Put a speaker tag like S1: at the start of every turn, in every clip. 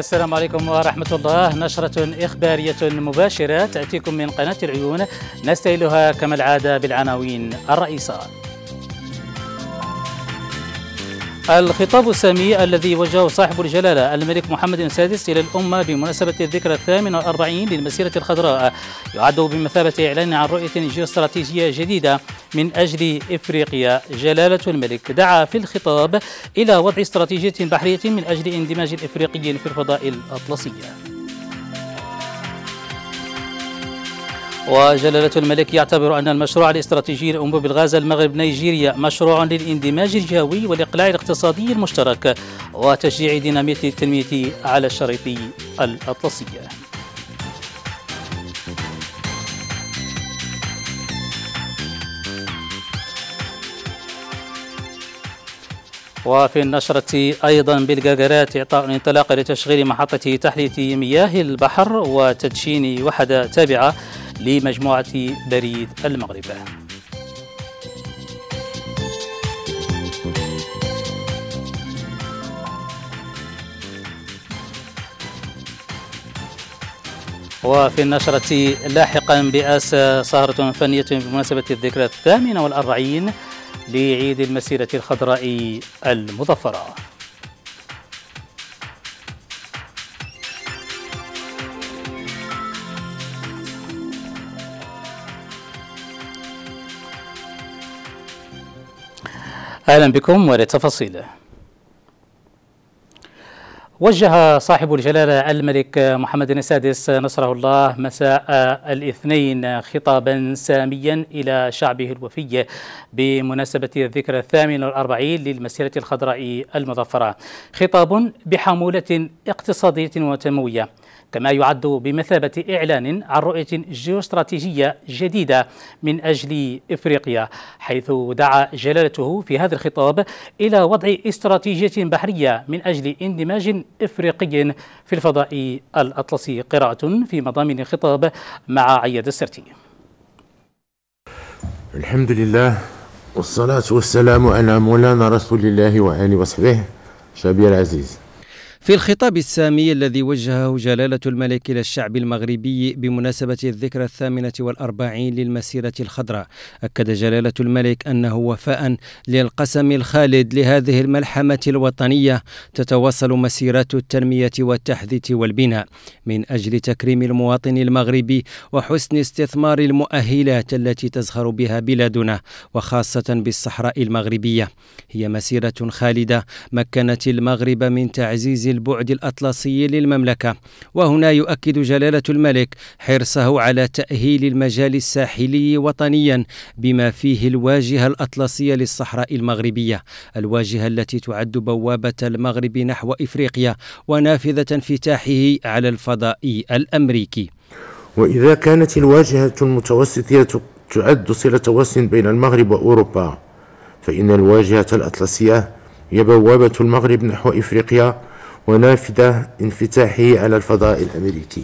S1: السلام عليكم ورحمة الله. نشرة إخبارية مباشرة تأتيكم من قناة العيون. نستهلها كما العادة بالعناوين الرئيسة. الخطاب السامي الذي وجهه صاحب الجلالة الملك محمد السادس إلى الأمة بمناسبة الذكرى الثامن والأربعين للمسيرة الخضراء. يعد بمثابة إعلان عن رؤية جيوستراتيجية جديدة من أجل إفريقيا. جلالة الملك دعا في الخطاب إلى وضع استراتيجية بحرية من أجل اندماج الإفريقي في الفضاء الأطلسي وجلالة الملك يعتبر أن المشروع الاستراتيجي لأنبوب الغاز المغرب نيجيريا مشروع للاندماج الجوي والإقلاع الاقتصادي المشترك وتشجيع دينامية التنمية على الشريط الأطلسي. وفي النشرة أيضا بالجاجرات إعطاء الانطلاق لتشغيل محطة تحلية مياه البحر وتدشين وحدة تابعة لمجموعة بريد المغرب. وفي النشرة لاحقا بأس سهرة فنية بمناسبة الذكرى الثامنة والأربعين لعيد المسيرة الخضراء المظفرة. أهلا بكم ولتفاصيل وجه صاحب الجلالة الملك محمد السادس نصره الله مساء الاثنين خطابا ساميا إلى شعبه الوفي بمناسبة الذكرى الثامن والأربعين للمسيرة الخضراء المظفرة. خطاب بحمولة اقتصادية وتنموية. كما يعد بمثابة إعلان عن رؤية جيوستراتيجية جديدة من أجل إفريقيا حيث دعا جلالته في هذا الخطاب إلى وضع استراتيجية بحرية من أجل اندماج إفريقي في الفضاء الأطلسي. قراءة في مضامين الخطاب مع عياد السرتي.
S2: الحمد لله والصلاة والسلام على مولانا رسول الله وآله وصحبه شعبي العزيز.
S3: في الخطاب السامي الذي وجهه جلالة الملك إلى الشعب المغربي بمناسبة الذكرى الثامنة والأربعين للمسيرة الخضراء أكد جلالة الملك أنه وفاء للقسم الخالد لهذه الملحمة الوطنية تتواصل مسيرات التنمية والتحديث والبناء من أجل تكريم المواطن المغربي وحسن استثمار المؤهلات التي تزخر بها بلادنا وخاصة بالصحراء المغربية. هي مسيرة خالدة مكنت المغرب من تعزيز البعد الأطلسي للمملكة. وهنا يؤكد جلالة الملك حرصه على تأهيل المجال الساحلي وطنيا بما فيه الواجهة الأطلسية للصحراء المغربية الواجهة التي تعد بوابة المغرب نحو إفريقيا ونافذة انفتاحه على الفضاء الأمريكي.
S2: وإذا كانت الواجهة المتوسطية تعد صلة وصل بين المغرب وأوروبا فإن الواجهة الأطلسية هي بوابة المغرب نحو إفريقيا ونافذة انفتاحه على الفضاء الأمريكي.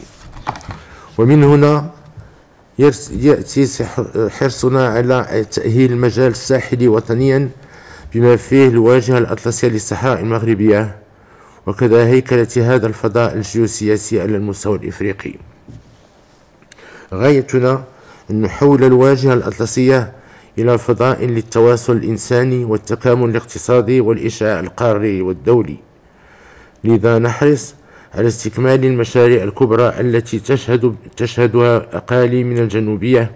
S2: ومن هنا يأتي حرصنا على تأهيل المجال الساحلي وطنيا بما فيه الواجهة الأطلسية للصحراء المغربية وكذا هيكلة هذا الفضاء الجيوسياسي على المستوى الإفريقي. غايتنا أن نحول الواجهة الأطلسية إلى فضاء للتواصل الإنساني والتكامل الاقتصادي والإشعاع القاري والدولي. لذا نحرص على استكمال المشاريع الكبرى التي تشهد تشهدها أقاليم الجنوبية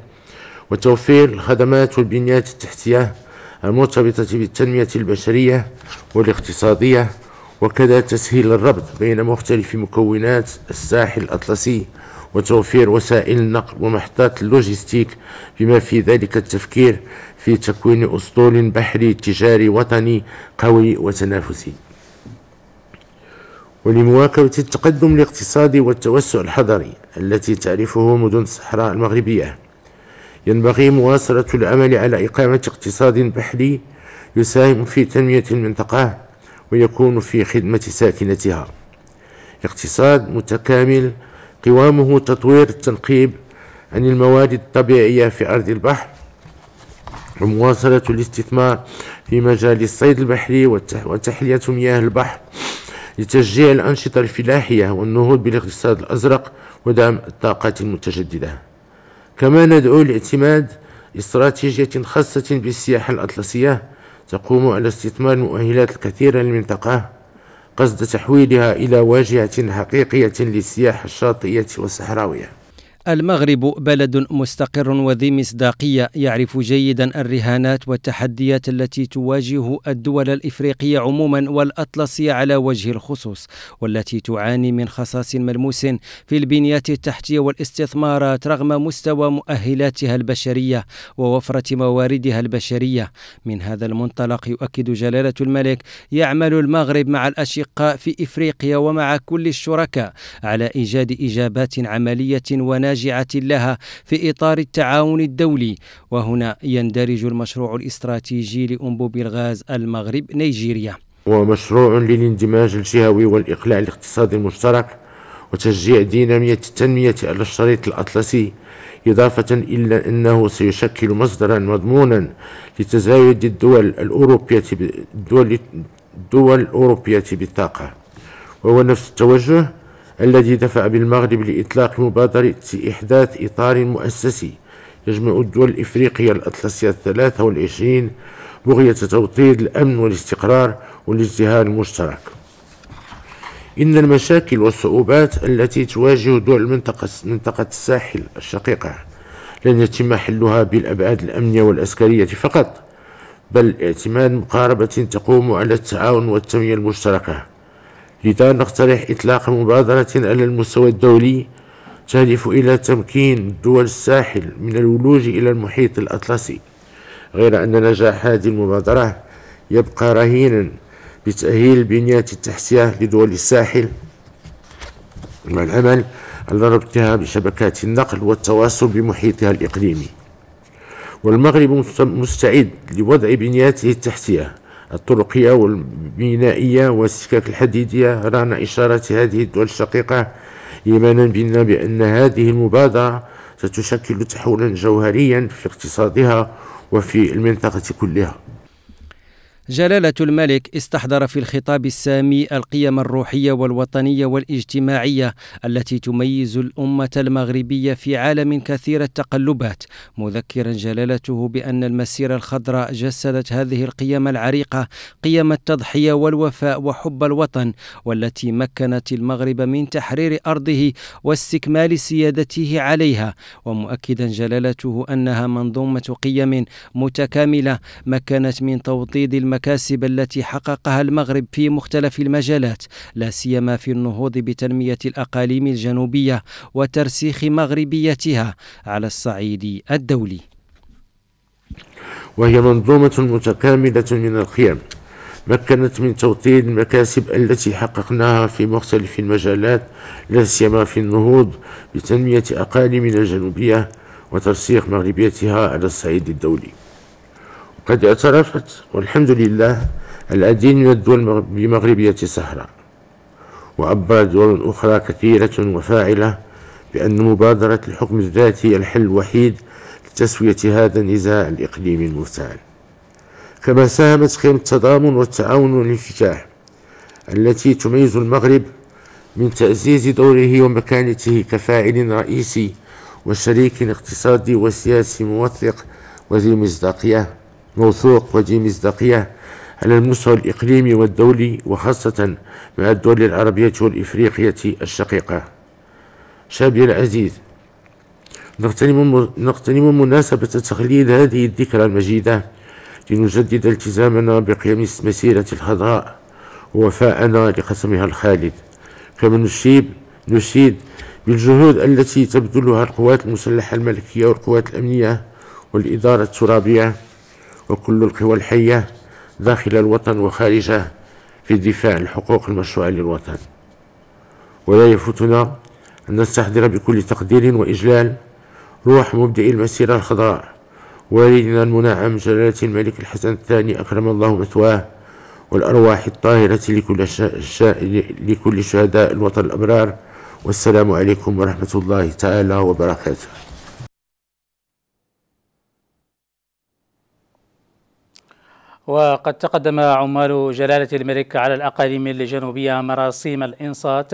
S2: وتوفير الخدمات والبنيات التحتية المرتبطة بالتنمية البشرية والاقتصادية وكذا تسهيل الربط بين مختلف مكونات الساحل الأطلسي وتوفير وسائل النقل ومحطات اللوجستيك بما في ذلك التفكير في تكوين أسطول بحري تجاري وطني قوي وتنافسي. ولمواكبة التقدم الاقتصادي والتوسع الحضري التي تعرفه مدن الصحراء المغربية. ينبغي مواصلة العمل على إقامة اقتصاد بحري يساهم في تنمية المنطقة ويكون في خدمة ساكنتها. اقتصاد متكامل قوامه تطوير التنقيب عن المواد الطبيعية في أرض البحر ومواصلة الاستثمار في مجال الصيد البحري وتحلية مياه البحر لتشجيع الأنشطة الفلاحية والنهوض بالاقتصاد الأزرق ودعم الطاقات المتجددة. كما ندعو لاعتماد استراتيجية خاصة بالسياحة الأطلسية تقوم على استثمار المؤهلات الكثيرة للمنطقة قصد تحويلها إلى واجهة حقيقية للسياحة الشاطئية والصحراوية.
S3: المغرب بلد مستقر وذي مصداقية يعرف جيدا الرهانات والتحديات التي تواجه الدول الإفريقية عموما والاطلسيه على وجه الخصوص والتي تعاني من خصاص ملموس في البنيات التحتيه والاستثمارات رغم مستوى مؤهلاتها البشرية ووفرة مواردها البشرية. من هذا المنطلق يؤكد جلالة الملك يعمل المغرب مع الأشقاء في إفريقيا ومع كل الشركاء على إيجاد إجابات عملية وناجحة ناجعة لها في إطار التعاون الدولي. وهنا يندرج المشروع الاستراتيجي لأنبوب الغاز المغرب نيجيريا.
S2: ومشروع للإندماج الجهوي والإقلاع الاقتصادي المشترك وتشجيع دينامية التنمية على الشريط الأطلسي إضافة إلى أنه سيشكل مصدرا مضمونا لتزايد الدول الأوروبية الدول, الدول الأوروبية بالطاقة. وهو نفس التوجه الذي دفع بالمغرب لإطلاق مبادرة إحداث إطار مؤسسي يجمع الدول الإفريقية الأطلسية الثلاثة والعشرين بغية توطيد الأمن والاستقرار والازدهار المشترك. إن المشاكل والصعوبات التي تواجه دول المنطقة منطقة الساحل الشقيقة لن يتم حلها بالأبعاد الأمنية والعسكرية فقط بل اعتماد مقاربة تقوم على التعاون والتنمية المشتركة. لذا نقترح إطلاق مبادرة على المستوى الدولي تهدف إلى تمكين دول الساحل من الولوج إلى المحيط الأطلسي. غير أن نجاح هذه المبادرة يبقى رهينا بتأهيل البنيات التحتية لدول الساحل. والعمل على ربطها بشبكات النقل والتواصل بمحيطها الإقليمي. والمغرب مستعد لوضع بنياته التحتية الطرقية والبنائية والسكك الحديدية. رغم إشارة هذه الدول الشقيقة إيمانا بنا بأن هذه المبادرة ستشكل تحولا جوهريا في اقتصادها وفي المنطقة كلها.
S3: جلالة الملك استحضر في الخطاب السامي القيم الروحية والوطنية والاجتماعية التي تميز الأمة المغربية في عالم كثير التقلبات مذكرا جلالته بأن المسيرة الخضراء جسدت هذه القيم العريقة قيم التضحية والوفاء وحب الوطن والتي مكنت المغرب من تحرير أرضه واستكمال سيادته عليها ومؤكدا جلالته أنها منظومة قيم متكاملة مكنت من توطيد المكان المكاسب التي حققها المغرب في مختلف المجالات لا سيما في النهوض بتنمية الأقاليم الجنوبية وترسيخ مغربيتها على الصعيد الدولي.
S2: وهي منظومة متكاملة من القيم مكنت من توطيد المكاسب التي حققناها في مختلف المجالات لا سيما في النهوض بتنمية أقاليمنا الجنوبية وترسيخ مغربيتها على الصعيد الدولي. قد اعترفت والحمد لله العديد من الدول بمغربية الصحراء. وعبرت دول أخرى كثيرة وفاعلة بأن مبادرة الحكم الذاتي الحل الوحيد لتسوية هذا النزاع الإقليمي المفتعل. كما ساهمت خيمة التضامن والتعاون والانفتاح التي تميز المغرب من تعزيز دوره ومكانته كفاعل رئيسي وشريك اقتصادي وسياسي موثق وذي مصداقية موثوق وذي مصداقية على المستوى الإقليمي والدولي وخاصة مع الدول العربية والإفريقية الشقيقة. شابي العزيز نغتنم, نغتنم مناسبة تخليد هذه الذكرى المجيدة لنجدد التزامنا بقيم مسيرة الخضراء ووفاءنا لقسمها الخالد. كما نشيب نشيد بالجهود التي تبذلها القوات المسلحة الملكية والقوات الأمنية والإدارة الترابية وكل القوى الحية داخل الوطن وخارجه في دفاع الحقوق المشروعة للوطن. ولا يفوتنا أن نستحضر بكل تقدير وإجلال روح مبدئ المسيرة الخضراء والدنا المنعم جلالة الملك الحسن الثاني أكرم الله مثواه والأرواح الطاهرة لكل, شا... شا... لكل شهداء الوطن الأبرار والسلام عليكم ورحمة الله تعالى وبركاته.
S1: وقد تقدم عمال جلالة الملك على الأقاليم الجنوبية مراسيم الإنصات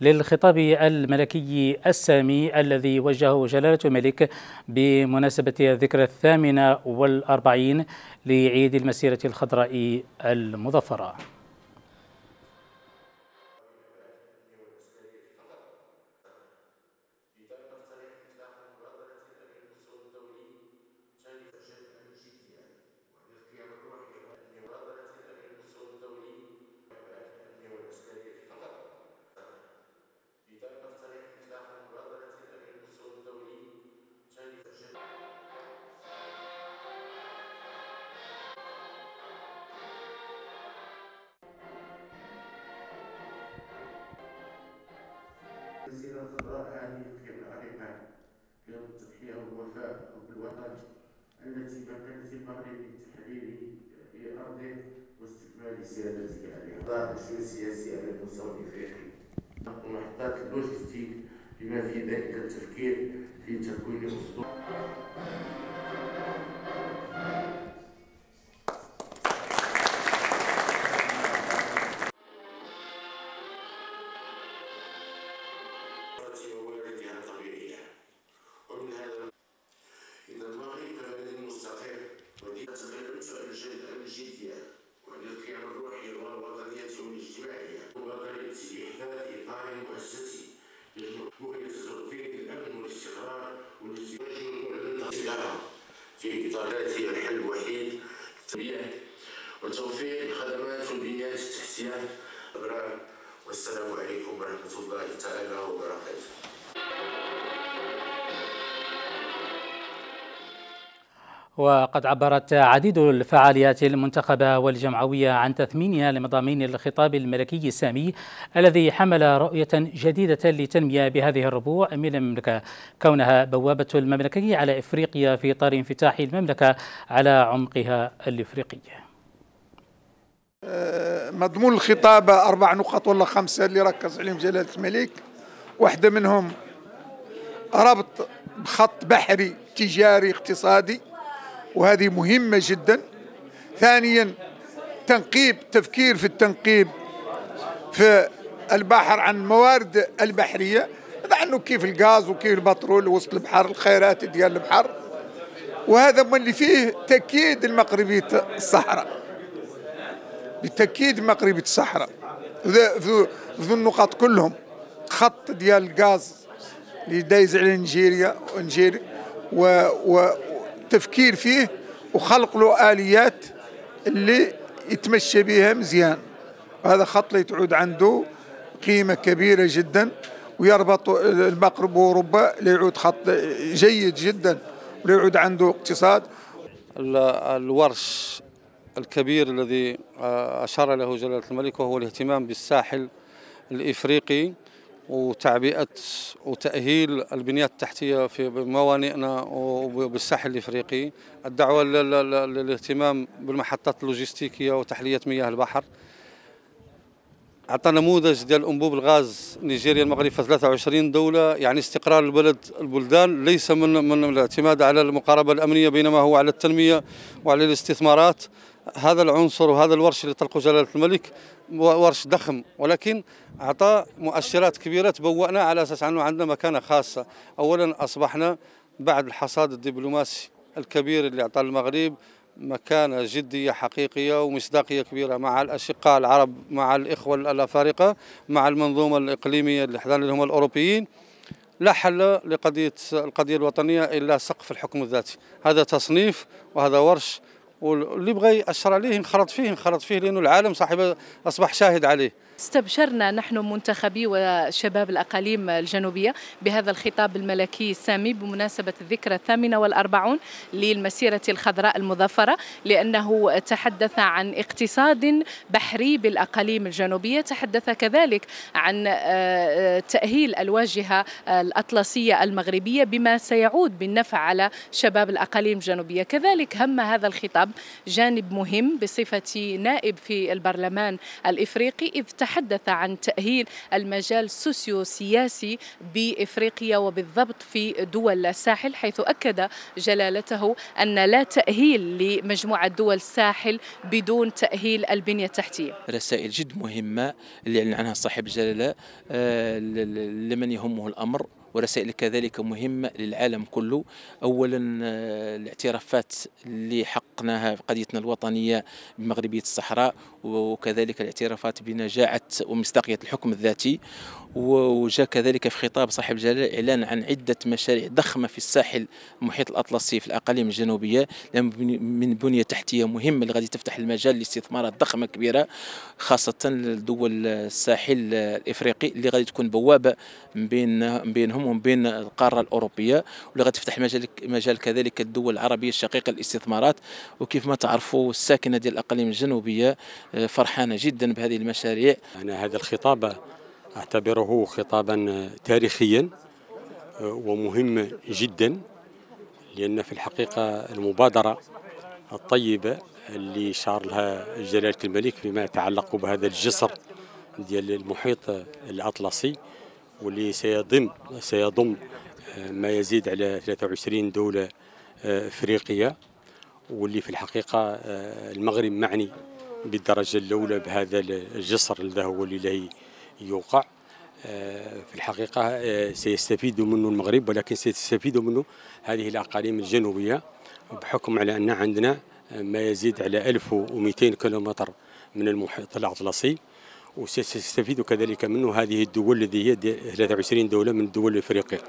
S1: للخطاب الملكي السامي الذي وجهه جلالة الملك بمناسبة الذكرى الثامنة والأربعين لعيد المسيرة الخضراء المظفرة.
S2: الخضراء هذه العريقة يوم التضحية والوفاء بالوطن التي مكنت المغرب من تحرير أرضه واستكمال سيادته عليها. المشروع السياسي على المستوى الإفريقي. ومحطات اللوجستيك بما في ذلك التفكير في تكوين أسطول
S1: وقد عبرت عديد الفعاليات المنتخبة والجمعوية عن تثمينها لمضامين الخطاب الملكي السامي الذي حمل رؤية جديدة لتنمية بهذه الربوع. من المملكة كونها بوابة المملكة على إفريقيا في إطار انفتاح المملكة على عمقها الإفريقي.
S4: مضمون الخطاب أربع نقط ولا خمسة اللي ركز عليهم جلالة الملك. واحدة منهم ربط بخط بحري تجاري اقتصادي. وهذه مهمة جدا. ثانيا تنقيب تفكير في التنقيب في البحر عن الموارد البحرية. عنه كيف الغاز وكيف البترول وسط البحر الخيرات ديال البحر. وهذا ما اللي فيه تأكيد المغربية الصحراء. بتأكيد مغربية الصحراء. ذو النقاط كلهم. خط ديال الغاز اللي دايز على نيجيريا ونيجيريا وتفكير فيه وخلق له آليات اللي يتمشى بها مزيان. هذا خط اللي تعود عنده قيمة كبيرة جدا ويربط المغرب وأوروبا ليعود خط جيد جدا وليعود عنده اقتصاد.
S5: الورش الكبير الذي أشار له جلالة الملك وهو الاهتمام بالساحل الإفريقي. وتعبئة وتأهيل البنيات التحتية في موانئنا وبالساحل الإفريقي. الدعوة للاهتمام بالمحطات اللوجستيكية وتحلية مياه البحر. أعطى نموذج ديال أنبوب الغاز نيجيريا المغرب في 23 دولة يعني استقرار البلد البلدان ليس من من الاعتماد على المقاربة الأمنية بينما هو على التنمية وعلى الاستثمارات. هذا العنصر وهذا الورش اللي طلقه جلالة الملك ورش ضخم ولكن أعطى مؤشرات كبيرة تبوأنا على أساس أنه عندنا مكانة خاصة. أولا أصبحنا بعد الحصاد الدبلوماسي الكبير اللي أعطاه المغرب مكانة جدية حقيقية ومصداقية كبيرة مع الأشقاء العرب مع الإخوة الأفارقة مع المنظومة الإقليمية اللي اللي هم الأوروبيين. لا حل لقضية القضية الوطنية إلا سقف الحكم الذاتي. هذا تصنيف وهذا ورش واللي بغى يأشر عليه انخرط فيه انخرط فيه لأنه العالم صاحب أصبح شاهد عليه.
S6: استبشرنا نحن منتخبي وشباب الأقاليم الجنوبية بهذا الخطاب الملكي السامي بمناسبة الذكرى الثامنة والأربعون للمسيرة الخضراء المظفرة لأنه تحدث عن اقتصاد بحري بالأقاليم الجنوبية. تحدث كذلك عن آه، تأهيل الواجهة الأطلسية المغربية بما سيعود بالنفع على شباب الأقاليم الجنوبية. كذلك هم هذا الخطاب جانب مهم بصفتي نائب في البرلمان الإفريقي إذ وتحدث عن تأهيل المجال السوسيو سياسي بإفريقيا وبالضبط في دول الساحل حيث أكد جلالته أن لا تأهيل لمجموعة دول الساحل بدون تأهيل البنية التحتية.
S7: رسائل جد مهمة اللي أعلن عنها صاحب الجلالة آه، لمن يهمه الأمر. ورسائل كذلك مهمة للعالم كله. أولا آه، الاعترافات اللي حققناها في قضيتنا الوطنية بمغربية الصحراء وكذلك الاعترافات بنجاعة ومصداقية الحكم الذاتي. وجاء كذلك في خطاب صاحب الجلالة إعلان عن عدة مشاريع ضخمة في الساحل المحيط الأطلسي في الأقاليم الجنوبية من بنية تحتية مهمة اللي غادي تفتح المجال لاستثمارات ضخمة كبيرة خاصة لدول الساحل الإفريقي اللي غادي تكون بوابة بين بينهم وبين القارة الأوروبية واللي غادي تفتح مجال مجال كذلك الدول العربية الشقيقة الاستثمارات وكيف ما تعرفوا الساكنة ديال الأقاليم الجنوبية آه، فرحانة جدا بهذه المشاريع.
S8: أنا هذا الخطاب أعتبره خطابا تاريخيا آه، ومهم جدا لأن في الحقيقة المبادرة الطيبة اللي شار لها جلالة الملك فيما يتعلق بهذا الجسر ديال المحيط الأطلسي واللي سيضم سيضم آه، ما يزيد على 23 دولة آه، إفريقية. واللي في الحقيقة المغرب معني بالدرجة الأولى بهذا الجسر اللي هو اللي يوقع آه، في الحقيقة آه، سيستفيد منه المغرب ولكن سيستفيد منه هذه الأقاليم الجنوبية بحكم على أن عندنا ما يزيد على 1200 كيلومتر من المحيط الأطلسي وسيستفيد كذلك منه هذه الدول التي هي 23 دولة من الدول الإفريقية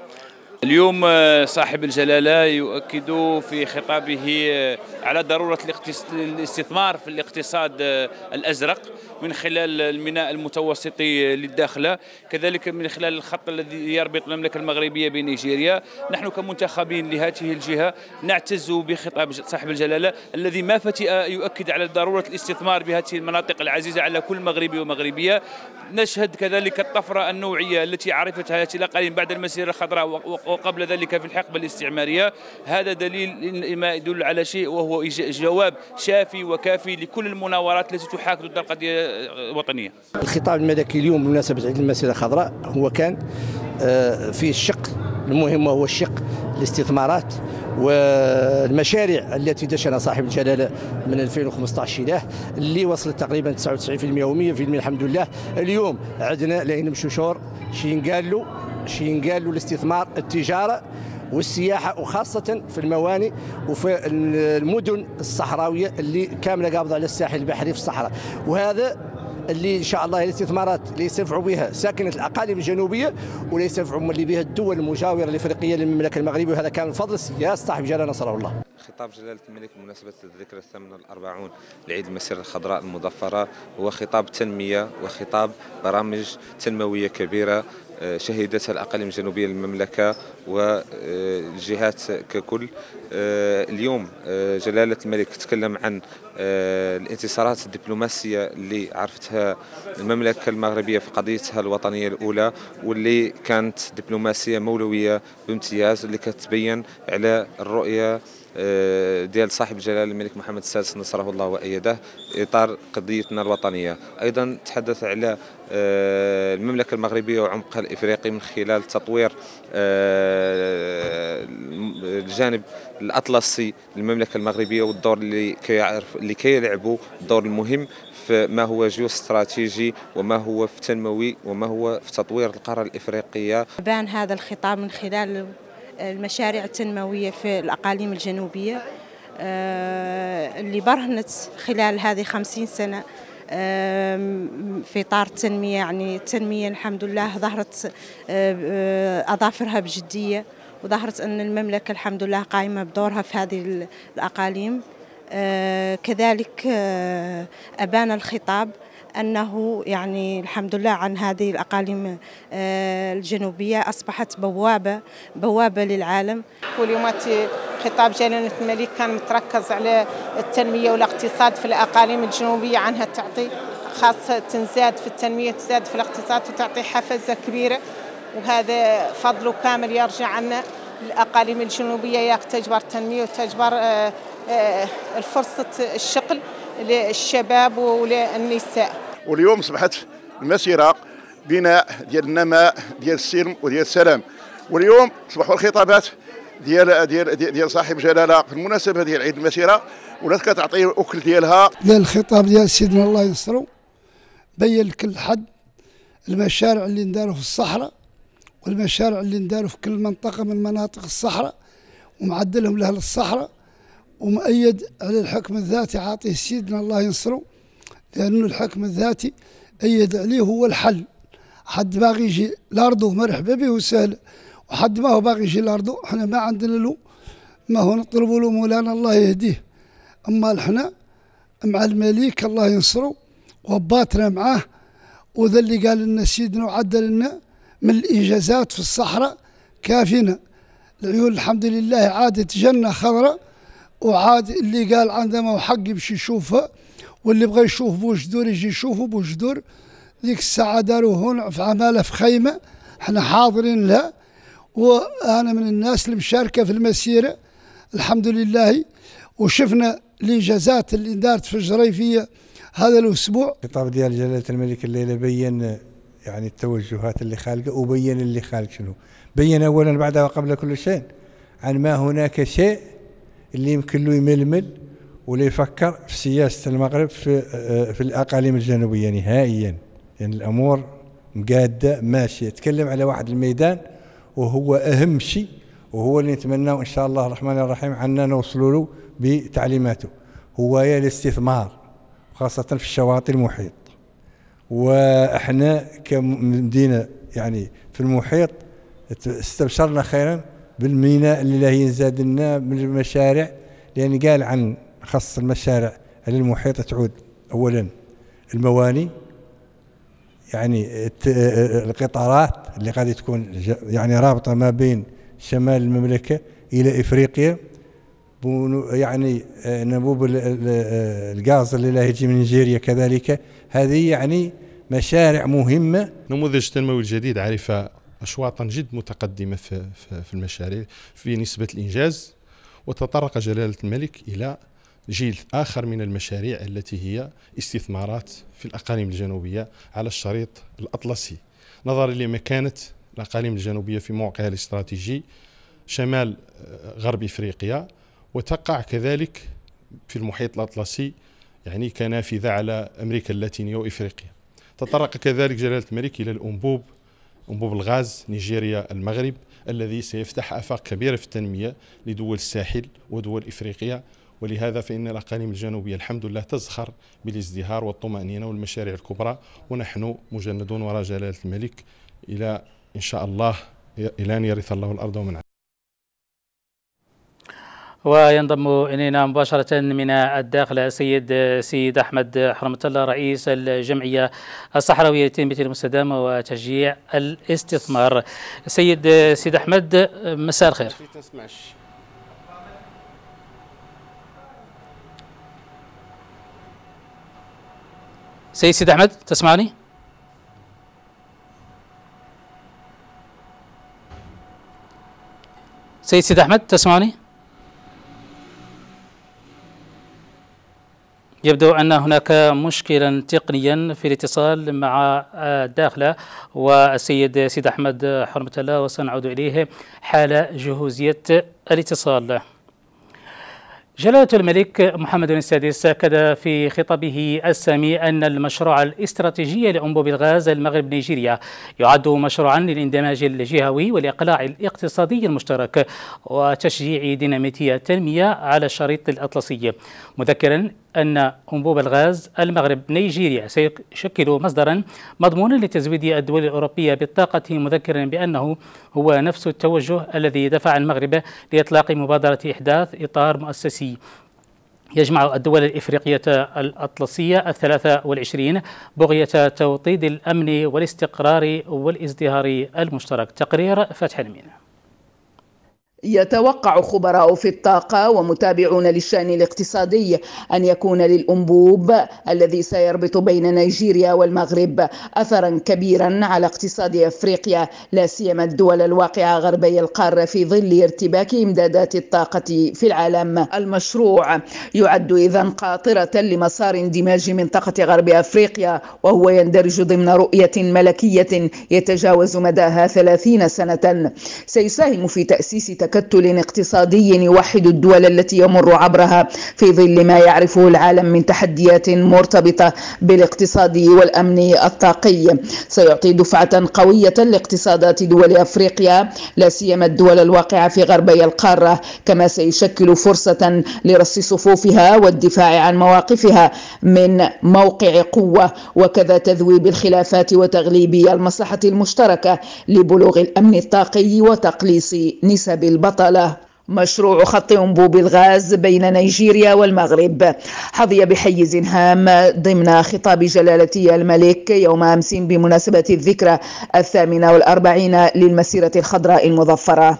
S9: اليوم آه، صاحب الجلالة يؤكد في خطابه آه، على ضرورة الاستثمار في الاقتصاد آه، الأزرق من خلال الميناء المتوسطي للداخلة كذلك من خلال الخط الذي يربط المملكة المغربية بنيجيريا. نحن كمنتخبين لهذه الجهة نعتز بخطاب صاحب الجلالة الذي ما فتئ يؤكد على ضرورة الاستثمار بهذه المناطق العزيزة على كل مغربي ومغربية. نشهد كذلك الطفرة النوعية التي عرفتها هذه الأقاليم بعد المسيرة الخضراء وقبل ذلك في الحقبة الاستعمارية. هذا دليل ما يدل على شيء وهو جواب شافي وكافي لكل المناورات التي تحاك ضد القضية الوطنية.
S10: الخطاب الملكي اليوم بمناسبة عيد المسيرة الخضراء هو كان آه، في الشق. المهم وهو الشق الاستثمارات والمشاريع التي دشنها صاحب الجلالة من 2015 إلى اللي وصلت تقريبا 99% و100% الحمد لله. اليوم عندنا لين مشوشور شين قال له شين قال له الاستثمار التجارة والسياحة وخاصة في الموانئ وفي المدن الصحراوية اللي كاملة قابضة على الساحل البحري في الصحراء. وهذا اللي إن شاء الله الاستثمارات اللي يستنفعوا بها ساكنة الأقاليم الجنوبية ولا يستنفعوا اللي بها الدول المجاورة الإفريقية للمملكة المغربية. وهذا كان فضل سياسه صاحب جلاله نصره الله.
S11: خطاب جلالة الملك بمناسبة الذكرى الثامنة الأربعون لعيد المسيرة الخضراء المضفرة هو خطاب تنمية وخطاب برامج تنموية كبيرة شهدتها الأقاليم الجنوبية للمملكة والجهات ككل. آه، اليوم آه، جلالة الملك تكلم عن الانتصارات الدبلوماسية اللي عرفتها المملكة المغربية في قضيتها الوطنية الأولى واللي كانت دبلوماسية مولوية بامتياز اللي كتبين على الرؤية آه، ديال صاحب الجلاله الملك محمد السادس نصره الله وأيده إطار قضيتنا الوطنية. أيضا تحدث على آه، المملكة المغربية وعمقها الإفريقي من خلال تطوير آه، الجانب الأطلسي للمملكة المغربية والدور اللي كيعرف اللي كيلعبوا الدور المهم في ما هو جيو استراتيجي وما هو في تنموي وما هو في تطوير القارة الإفريقية.
S12: بان هذا الخطاب من خلال المشاريع التنموية في الأقاليم الجنوبية. آه، اللي برهنت خلال هذه خمسين سنة في إطار التنمية. يعني التنمية الحمد لله ظهرت آه، أظافرها بجدية وظهرت أن المملكة الحمد لله قائمة بدورها في هذه الأقاليم. آه، كذلك أبان الخطاب أنه يعني الحمد لله عن هذه الأقاليم آه، الجنوبية أصبحت بوابة بوابة للعالم.
S13: واليوم خطاب جلالة الملك كان متركز على التنمية والاقتصاد في الأقاليم الجنوبية عنها تعطي خاصة تنزاد في التنمية تزاد في الاقتصاد وتعطي حفزة كبيرة. وهذا فضله كامل يرجع عنا الأقاليم الجنوبية يا تجبر تنمية وتجبر آه، آه، الفرصة الشغل للشباب وللنساء.
S14: واليوم صبحت المسيرة بناء ديال النماء ديال السلم وديال السلام. واليوم تصبحوا الخطابات ديال ديال ديال صاحب جلالة. في المناسبه ديال عيد المسيرة ولات كتعطي الاكل ديالها؟
S15: ديال الخطاب ديال سيدنا الله ينصرو بين لكل حد. المشاريع اللي نداروا في الصحراء والمشاريع اللي نداروا في كل منطقة من مناطق الصحراء ومعدلهم لأهل الصحراء. ومؤيد على الحكم الذاتي عاطيه سيدنا الله ينصرو لأنه الحكم الذاتي أيد عليه هو الحل. حد باغي يجي لأرضه مرحبا به وسهل وحد ما هو باغي يجي لأرضه إحنا ما عندنا له ما هو نطلبوا له مولانا الله يهديه. أما إحنا مع الملك الله ينصره وباتنا معاه وذا اللي قال لنا سيدنا وعدل لنا من الاجازات في الصحراء كافينا. العيون الحمد لله عادت جنة خضراء وعاد اللي قال عندما حق يمشي يشوفها واللي بغى يشوف بوجدور يجي يشوفه بوجدور ذيك الساعة داروا هون في عمالة في خيمة إحنا حاضرين لها. وأنا من الناس اللي مشاركة في المسيرة الحمد لله. وشفنا الإنجازات اللي دارت في الجريفية هذا الأسبوع.
S16: الخطاب ديال جلالة الملك الليلة بين يعني التوجهات اللي خالقة وبين اللي خالق شنو. بين أولا بعد وقبل كل شيء عن ما هناك شيء اللي يمكن له يململ ولا يفكر في سياسة المغرب في, في الأقاليم الجنوبية نهائيا. يعني الأمور مقادة ماشية. تكلم على واحد الميدان وهو أهم شيء وهو اللي نتمناه إن شاء الله الرحمن الرحيم عنا نوصلوا له بتعليماته. هو الاستثمار خاصة في الشواطئ المحيط. وإحنا كمدينة يعني في المحيط استبشرنا خيرا. بالميناء اللي لا ينزاد لنا بالمشاريع لأن قال عن خص المشاريع على المحيط تعود. اولا المواني يعني القطارات اللي قاعدة تكون يعني رابطة ما بين شمال المملكة إلى إفريقيا. يعني نبوب الغاز اللي لا يجي من نيجيريا كذلك. هذه يعني مشاريع مهمة.
S17: نموذج التنموي الجديد عرف اشواطا جد متقدمة في في المشاريع في نسبة الإنجاز وتطرق جلالة الملك إلى جيل آخر من المشاريع التي هي استثمارات في الأقاليم الجنوبية على الشريط الأطلسي. نظرا لمكانة الأقاليم الجنوبية في موقعها الاستراتيجي شمال آه، غرب إفريقيا وتقع كذلك في المحيط الأطلسي يعني كنافذة على أمريكا اللاتينية وإفريقيا. تطرق كذلك جلالة الملك إلى الأنبوب أنبوب الغاز نيجيريا المغرب الذي سيفتح آفاق كبيرة في التنمية لدول الساحل ودول إفريقيا. ولهذا فإن الأقاليم الجنوبية الحمد لله تزخر بالازدهار والطمأنينة والمشاريع الكبرى ونحن مجندون وراء جلالة الملك إلى إن شاء الله إلى أن يرث الله الأرض ومن
S1: وينضم إلينا مباشرة من الداخل السيد سيد أحمد حرمة الله رئيس الجمعية الصحراوية للتنمية المستدامة وتشجيع الاستثمار. سيد سيد أحمد مساء الخير. سيد سيد أحمد تسمعني؟ سيد سيد أحمد تسمعني؟ يبدو أن هناك مشكلا تقنيا في الاتصال مع الداخلة والسيد سيد أحمد حرمة الله وسنعود إليه حال جهوزية الاتصال. جلالة الملك محمد السادس أكد في خطابه السامي أن المشروع الاستراتيجي لأنبوب الغاز المغرب نيجيريا يعد مشروعا للاندماج الجهوي والإقلاع الاقتصادي المشترك وتشجيع ديناميكية التنمية على الشريط الأطلسي. مذكرا أن أنبوب الغاز المغرب نيجيريا سيشكل مصدرا مضمونا لتزويد الدول الأوروبية بالطاقة مذكرا بأنه هو نفس التوجه الذي دفع المغرب لإطلاق مبادرة إحداث إطار مؤسسي يجمع الدول الإفريقية الأطلسية الثلاثة والعشرين بغية توطيد الأمن والاستقرار والازدهار المشترك. تقرير فتح المين
S18: يتوقع خبراء في الطاقة ومتابعون للشأن الاقتصادي أن يكون للأنبوب الذي سيربط بين نيجيريا والمغرب أثرا كبيرا على اقتصاد أفريقيا لا سيما الدول الواقعة غربي القارة في ظل ارتباك إمدادات الطاقة في العالم. المشروع يعد إذا قاطرة لمسار اندماج منطقة غرب أفريقيا وهو يندرج ضمن رؤية ملكية يتجاوز مداها ثلاثين سنة. سيساهم في تأسيس تكتل اقتصادي يوحد الدول التي يمر عبرها في ظل ما يعرفه العالم من تحديات مرتبطة بالاقتصاد والأمن الطاقي. سيعطي دفعة قوية لاقتصادات دول أفريقيا لا سيما الدول الواقعة في غربي القارة كما سيشكل فرصة لرص صفوفها والدفاع عن مواقفها من موقع قوة وكذا تذويب الخلافات وتغليب المصلحة المشتركة لبلوغ الأمن الطاقي وتقليص نسب البطله مشروع خط أنبوب الغاز بين نيجيريا والمغرب. حظي بحيز هام ضمن خطاب جلالة الملك يوم أمس بمناسبة الذكرى الثامنة والأربعين للمسيرة الخضراء المظفرة.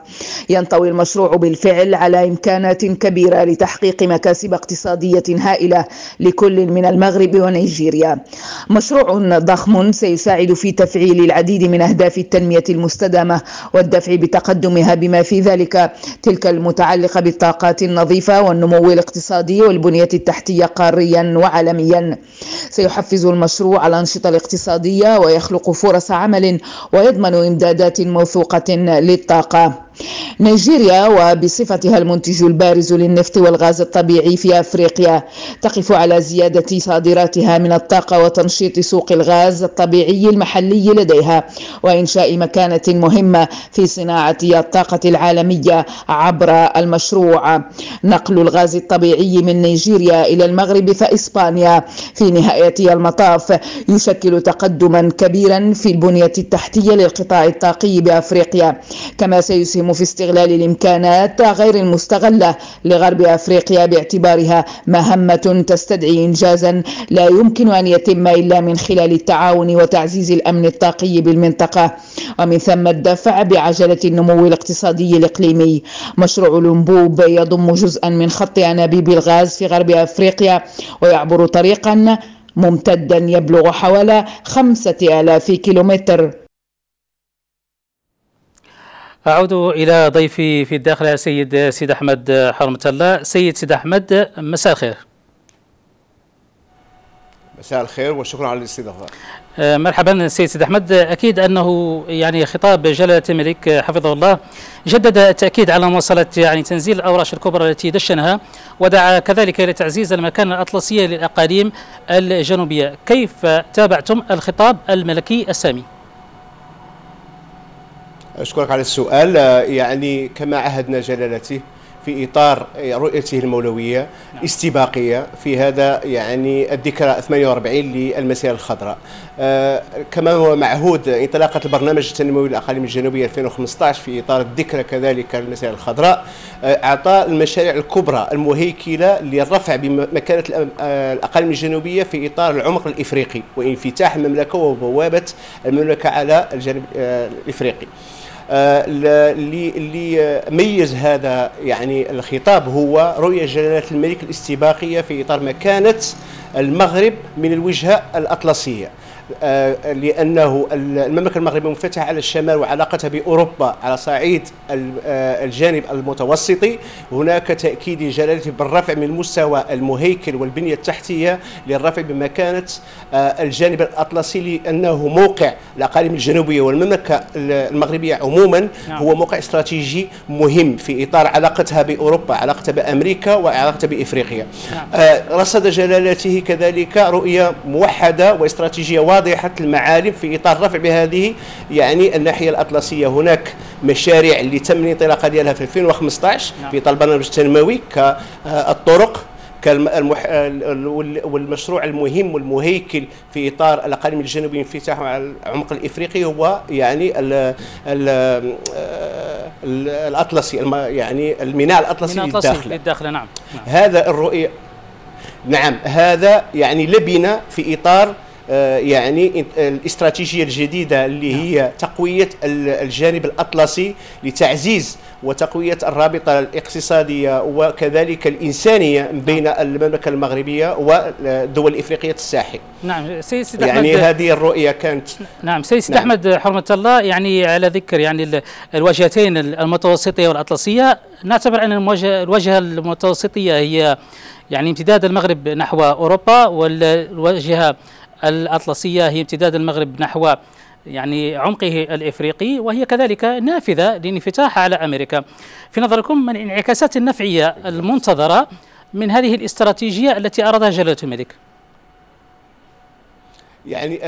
S18: ينطوي المشروع بالفعل على إمكانات كبيرة لتحقيق مكاسب اقتصادية هائلة لكل من المغرب ونيجيريا. مشروع ضخم سيساعد في تفعيل العديد من أهداف التنمية المستدامة والدفع بتقدمها بما في ذلك تلك المتعلقة بالطاقات النظيفة والنمو الاقتصادي والبنية التحتية قاريا وعالميا. سيحفز المشروع الأنشطة الاقتصادية ويخلق فرص عمل ويضمن إمدادات موثوقة للطاقة. نيجيريا وبصفتها المنتج البارز للنفط والغاز الطبيعي في أفريقيا تقف على زيادة صادراتها من الطاقة وتنشيط سوق الغاز الطبيعي المحلي لديها وإنشاء مكانة مهمة في صناعة الطاقة العالمية عبر المشروع. نقل الغاز الطبيعي من نيجيريا إلى المغرب فاسبانيا في نهاية المطاف يشكل تقدما كبيرا في البنية التحتية للقطاع الطاقي بأفريقيا كما سيسهم في استغلال الإمكانات غير المستغلة لغرب أفريقيا باعتبارها مهمة تستدعي انجازا لا يمكن أن يتم إلا من خلال التعاون وتعزيز الأمن الطاقي بالمنطقة. ومن ثم الدفع بعجلة النمو الاقتصادي الإقليمي. مشروع الانبوب يضم جزءا من خط أنابيب الغاز في غرب أفريقيا ويعبر طريقا ممتدا يبلغ حوالي خمسة آلاف كيلومتر.
S1: أعود إلى ضيفي في الداخل سيد سيد أحمد حرمة الله. سيد سيد أحمد مساء الخير.
S19: مساء الخير وشكرا على الاستضافة.
S1: مرحبا سيد سيد أحمد. أكيد أنه يعني خطاب جلالة الملك حفظه الله جدد التأكيد على مواصلة يعني تنزيل الأوراش الكبرى التي دشنها ودعا كذلك إلى تعزيز المكانة الأطلسية للأقاليم الجنوبية. كيف تابعتم الخطاب الملكي السامي؟
S19: أشكرك على السؤال. يعني كما عهدنا جلالته في إطار رؤيته المولوية نعم. استباقية في هذا يعني الذكرى 48 للمسيرة الخضراء. آه كما هو معهود انطلاقة البرنامج التنموي للاقاليم الجنوبيه 2015 في إطار الذكرى كذلك للمسيرة الخضراء آه أعطى المشاريع الكبرى المهيكلة للرفع بمكانة الأقاليم الجنوبية في إطار العمق الإفريقي وانفتاح المملكة وبوابة المملكة على الجانب آه الإفريقي. اللي اللي ميز هذا يعني الخطاب هو رؤية جلالة الملك الاستباقية في إطار مكانة المغرب من الوجهة الأطلسية. آه، لأنه المملكة المغربية منفتحة على الشمال وعلاقتها بأوروبا على صعيد آه، الجانب المتوسطي هناك تأكيد جلالته بالرفع من مستوى المهيكل والبنية التحتية للرفع بمكانه آه، الجانب الأطلسي لأنه موقع الأقاليم الجنوبية والمملكة المغربية عموما نعم. هو موقع استراتيجي مهم في إطار علاقتها بأوروبا علاقتها بأمريكا وعلاقتها بإفريقيا نعم. رصد جلالته كذلك رؤية موحدة واستراتيجية واضحة واضحة المعالم في إطار رفع بهذه يعني الناحية الأطلسية هناك مشاريع اللي تم الانطلاقة ديالها في 2015 نعم. في إطار البرنامج التنموي كالطرق كالمح... والمشروع المهم والمهيكل في إطار الأقاليم الجنوبيه انفتاحه على العمق الإفريقي هو يعني ال ال ال الأطلسي يعني الميناء الأطلسي للداخل
S1: للداخل نعم. نعم
S19: هذا الرؤية نعم هذا يعني لبنة في إطار يعني الاستراتيجية الجديدة اللي هي تقوية الجانب الأطلسي لتعزيز وتقوية الرابطة الاقتصادية وكذلك الإنسانية بين المملكة المغربية والدول الإفريقية الساحل.
S1: نعم سيد سيد
S19: يعني هذه الرؤية كانت.
S1: نعم سيد سيد نعم. أحمد حرمة الله يعني على ذكر يعني الوجهتين المتوسطيه والأطلسية. نعتبر أن الوجهة المتوسطية هي يعني امتداد المغرب نحو أوروبا والوجهة الأطلسية هي امتداد المغرب نحو يعني عمقه الإفريقي وهي كذلك نافذة لانفتاح على أمريكا. في نظركم من الانعكاسات النفعية المنتظرة من هذه الاستراتيجية التي أرادها جلالة الملك؟
S19: يعني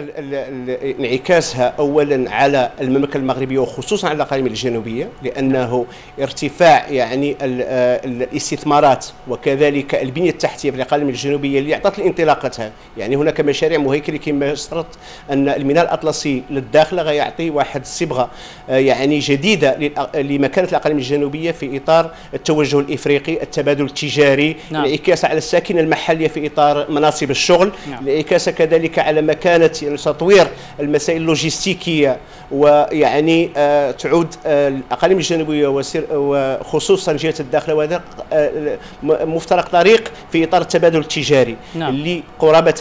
S19: انعكاسها اولا على المملكة المغربية وخصوصا على الأقاليم الجنوبية لأنه ارتفاع يعني الاستثمارات وكذلك البنية التحتية في الأقاليم الجنوبية اللي أعطت انطلاقتها يعني هناك مشاريع مهيكلة كما اشترط أن الميناء الأطلسي للداخل غيعطي واحد الصبغه آه، يعني جديدة لمكانة الأقاليم الجنوبية في إطار التوجه الإفريقي التبادل التجاري نعم. الانعكاس على الساكنة المحلية في إطار مناصب الشغل نعم. الانعكاس كذلك على مكان كانت يعني تطوير المسائل اللوجستيكية ويعني آه تعود آه الأقاليم الجنوبية وخصوصا جهة الداخل وهذا آه مفترق طريق في إطار التبادل التجاري نعم. اللي قرابة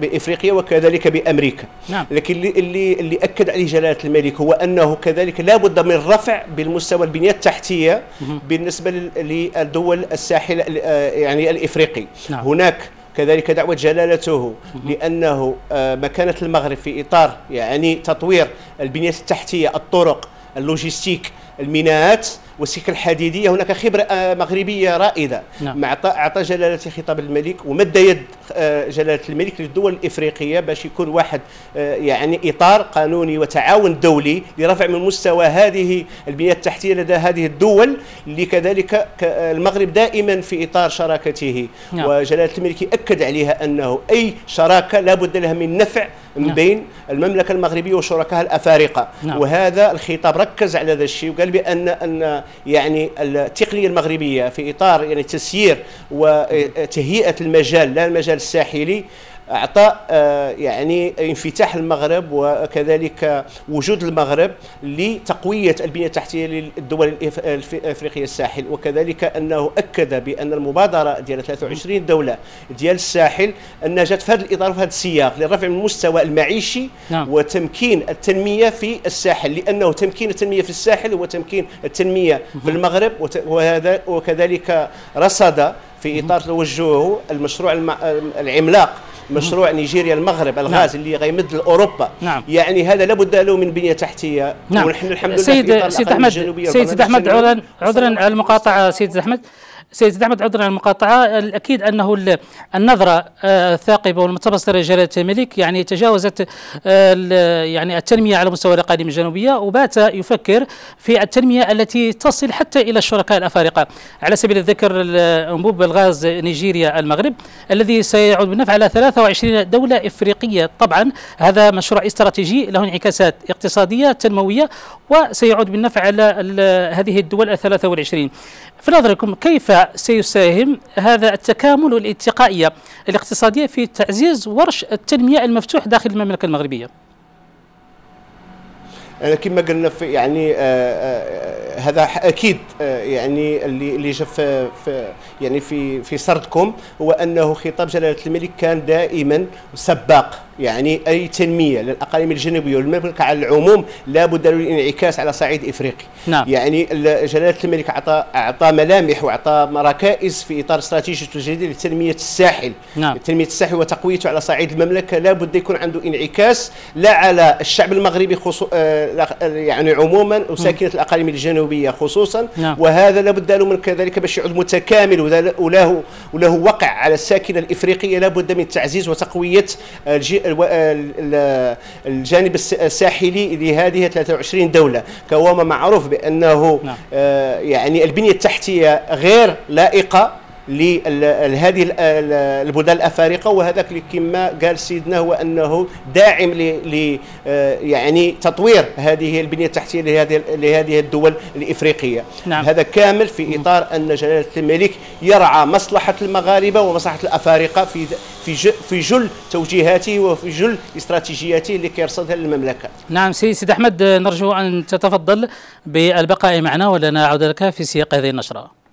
S19: بإفريقيا وكذلك بأمريكا نعم. لكن اللي اللي, اللي أكد عليه جلالة الملك هو أنه كذلك لا بد من رفع بالمستوى البنية التحتية بالنسبة للدول الساحل يعني الإفريقي نعم. هناك كذلك دعوة جلالته لأنه آه، مكانة المغرب في إطار يعني تطوير البنية التحتية الطرق اللوجستيك الميناءات والسكة الحديدية هناك خبرة آه، مغربية رائدة نعم. مع اعطى جلالة خطاب الملك ومد يد آه، جلالة الملك للدول الإفريقية باش يكون واحد آه، يعني إطار قانوني وتعاون دولي لرفع من مستوى هذه البنية التحتية لدى هذه الدول اللي كذلك المغرب دائما في إطار شراكته نعم. وجلالة الملك أكد عليها أنه أي شراكة لا بد لها من نفع من نعم. بين المملكة المغربية وشركائها الأفارقة نعم. وهذا الخطاب ركز على هذا الشيء وقال بأن أن يعني التقنية المغربية في إطار يعني تسيير وتهيئة المجال لا المجال الساحلي أعطى آه، يعني انفتاح المغرب وكذلك وجود المغرب لتقوية البنية التحتية للدول الإفريقية الساحل. وكذلك أنه أكد بأن المبادرة ديال 23 دولة ديال الساحل أنها جات في هذا الإطار وفي هذا السياق للرفع من المستوى المعيشي نعم. وتمكين التنمية في الساحل لأنه تمكين التنمية في الساحل هو تمكين التنمية في المغرب. وهذا وكذلك رصد في إطار توجهه المشروع العملاق مشروع نيجيريا المغرب الغاز نعم. اللي غيمد لاوروبا نعم. يعني هذا لابد له من بنية تحتية
S1: نعم. ونحن الحمد لله سيد سيد احمد سيد أحمد عذرا عذرا على المقاطعة سيد أحمد سيد أحمد عذرا المقاطعة. الأكيد أنه النظرة آه، الثاقبه والمتبصره لجلاله الملك يعني تجاوزت آه، يعني التنمية على مستوى الأقاليم الجنوبية وبات يفكر في التنمية التي تصل حتى إلى الشركاء الأفارقة. على سبيل الذكر انبوب الغاز نيجيريا المغرب الذي سيعود بالنفع على 23 دولة إفريقية. طبعا هذا مشروع استراتيجي له انعكاسات اقتصادية تنموية وسيعود بالنفع على هذه الدول ال 23 في نظركم كيف سيساهم هذا التكامل والاتقائية الاقتصادية في تعزيز ورش التنمية المفتوح داخل المملكة المغربية؟
S19: كما قلنا في يعني آه آه هذا أكيد آه يعني اللي اللي جا في يعني في في سردكم هو أنه خطاب جلالة الملك كان دائما سباق. يعني أي تنمية للأقاليم الجنوبية والمملكة على العموم لابد له الانعكاس على صعيد افريقي نعم. يعني جلالة الملك اعطى أعطى ملامح وأعطى ركائز في إطار استراتيجيته الجديده لتنمية الساحل نعم. تنمية الساحل وتقويته على صعيد المملكة لابد يكون عنده انعكاس لا على الشعب المغربي خصو... آه يعني عموما وساكنة الأقاليم الجنوبية خصوصا نعم. وهذا لابد له من كذلك باش يعود متكامل وله وله وقع على الساكنة الإفريقية لابد من تعزيز وتقوية الجانب الساحلي لهذه 23 دولة كوما معروف بأنه نعم. آه، يعني البنية التحتية غير لائقة لهذه البلدان الأفارقة وهذاك اللي كما قال سيدنا هو أنه داعم ل يعني تطوير هذه البنية التحتية لهذه لهذه الدول الإفريقية نعم. هذا كامل في إطار أن جلالة الملك يرعى مصلحة المغاربة ومصلحة الأفارقة في في في جل توجيهاته وفي جل استراتيجياته اللي كيرصدها للمملكة.
S1: نعم سيد أحمد نرجو أن تتفضل بالبقاء معنا ولنا عوده لك في سياق هذه النشرة.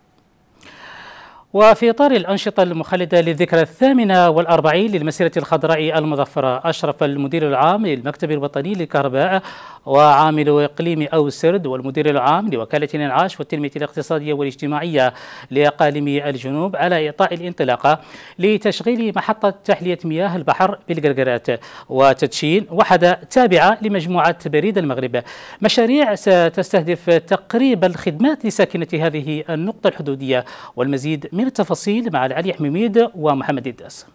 S1: وفي إطار الأنشطة المخلدة للذكرى الثامنة والأربعين للمسيرة الخضراء المظفرة أشرف المدير العام للمكتب الوطني للكهرباء وعامل إقليم أو سرد والمدير العام لوكالة الإنعاش والتنمية الاقتصادية والاجتماعية لأقاليم الجنوب على إعطاء الانطلاقة لتشغيل محطة تحلية مياه البحر بالقرقرات وتدشين وحدة تابعة لمجموعة بريد المغرب. مشاريع ستستهدف تقريب الخدمات لساكنة هذه النقطة الحدودية. والمزيد من التفاصيل مع العلي حميميد ومحمد الداس.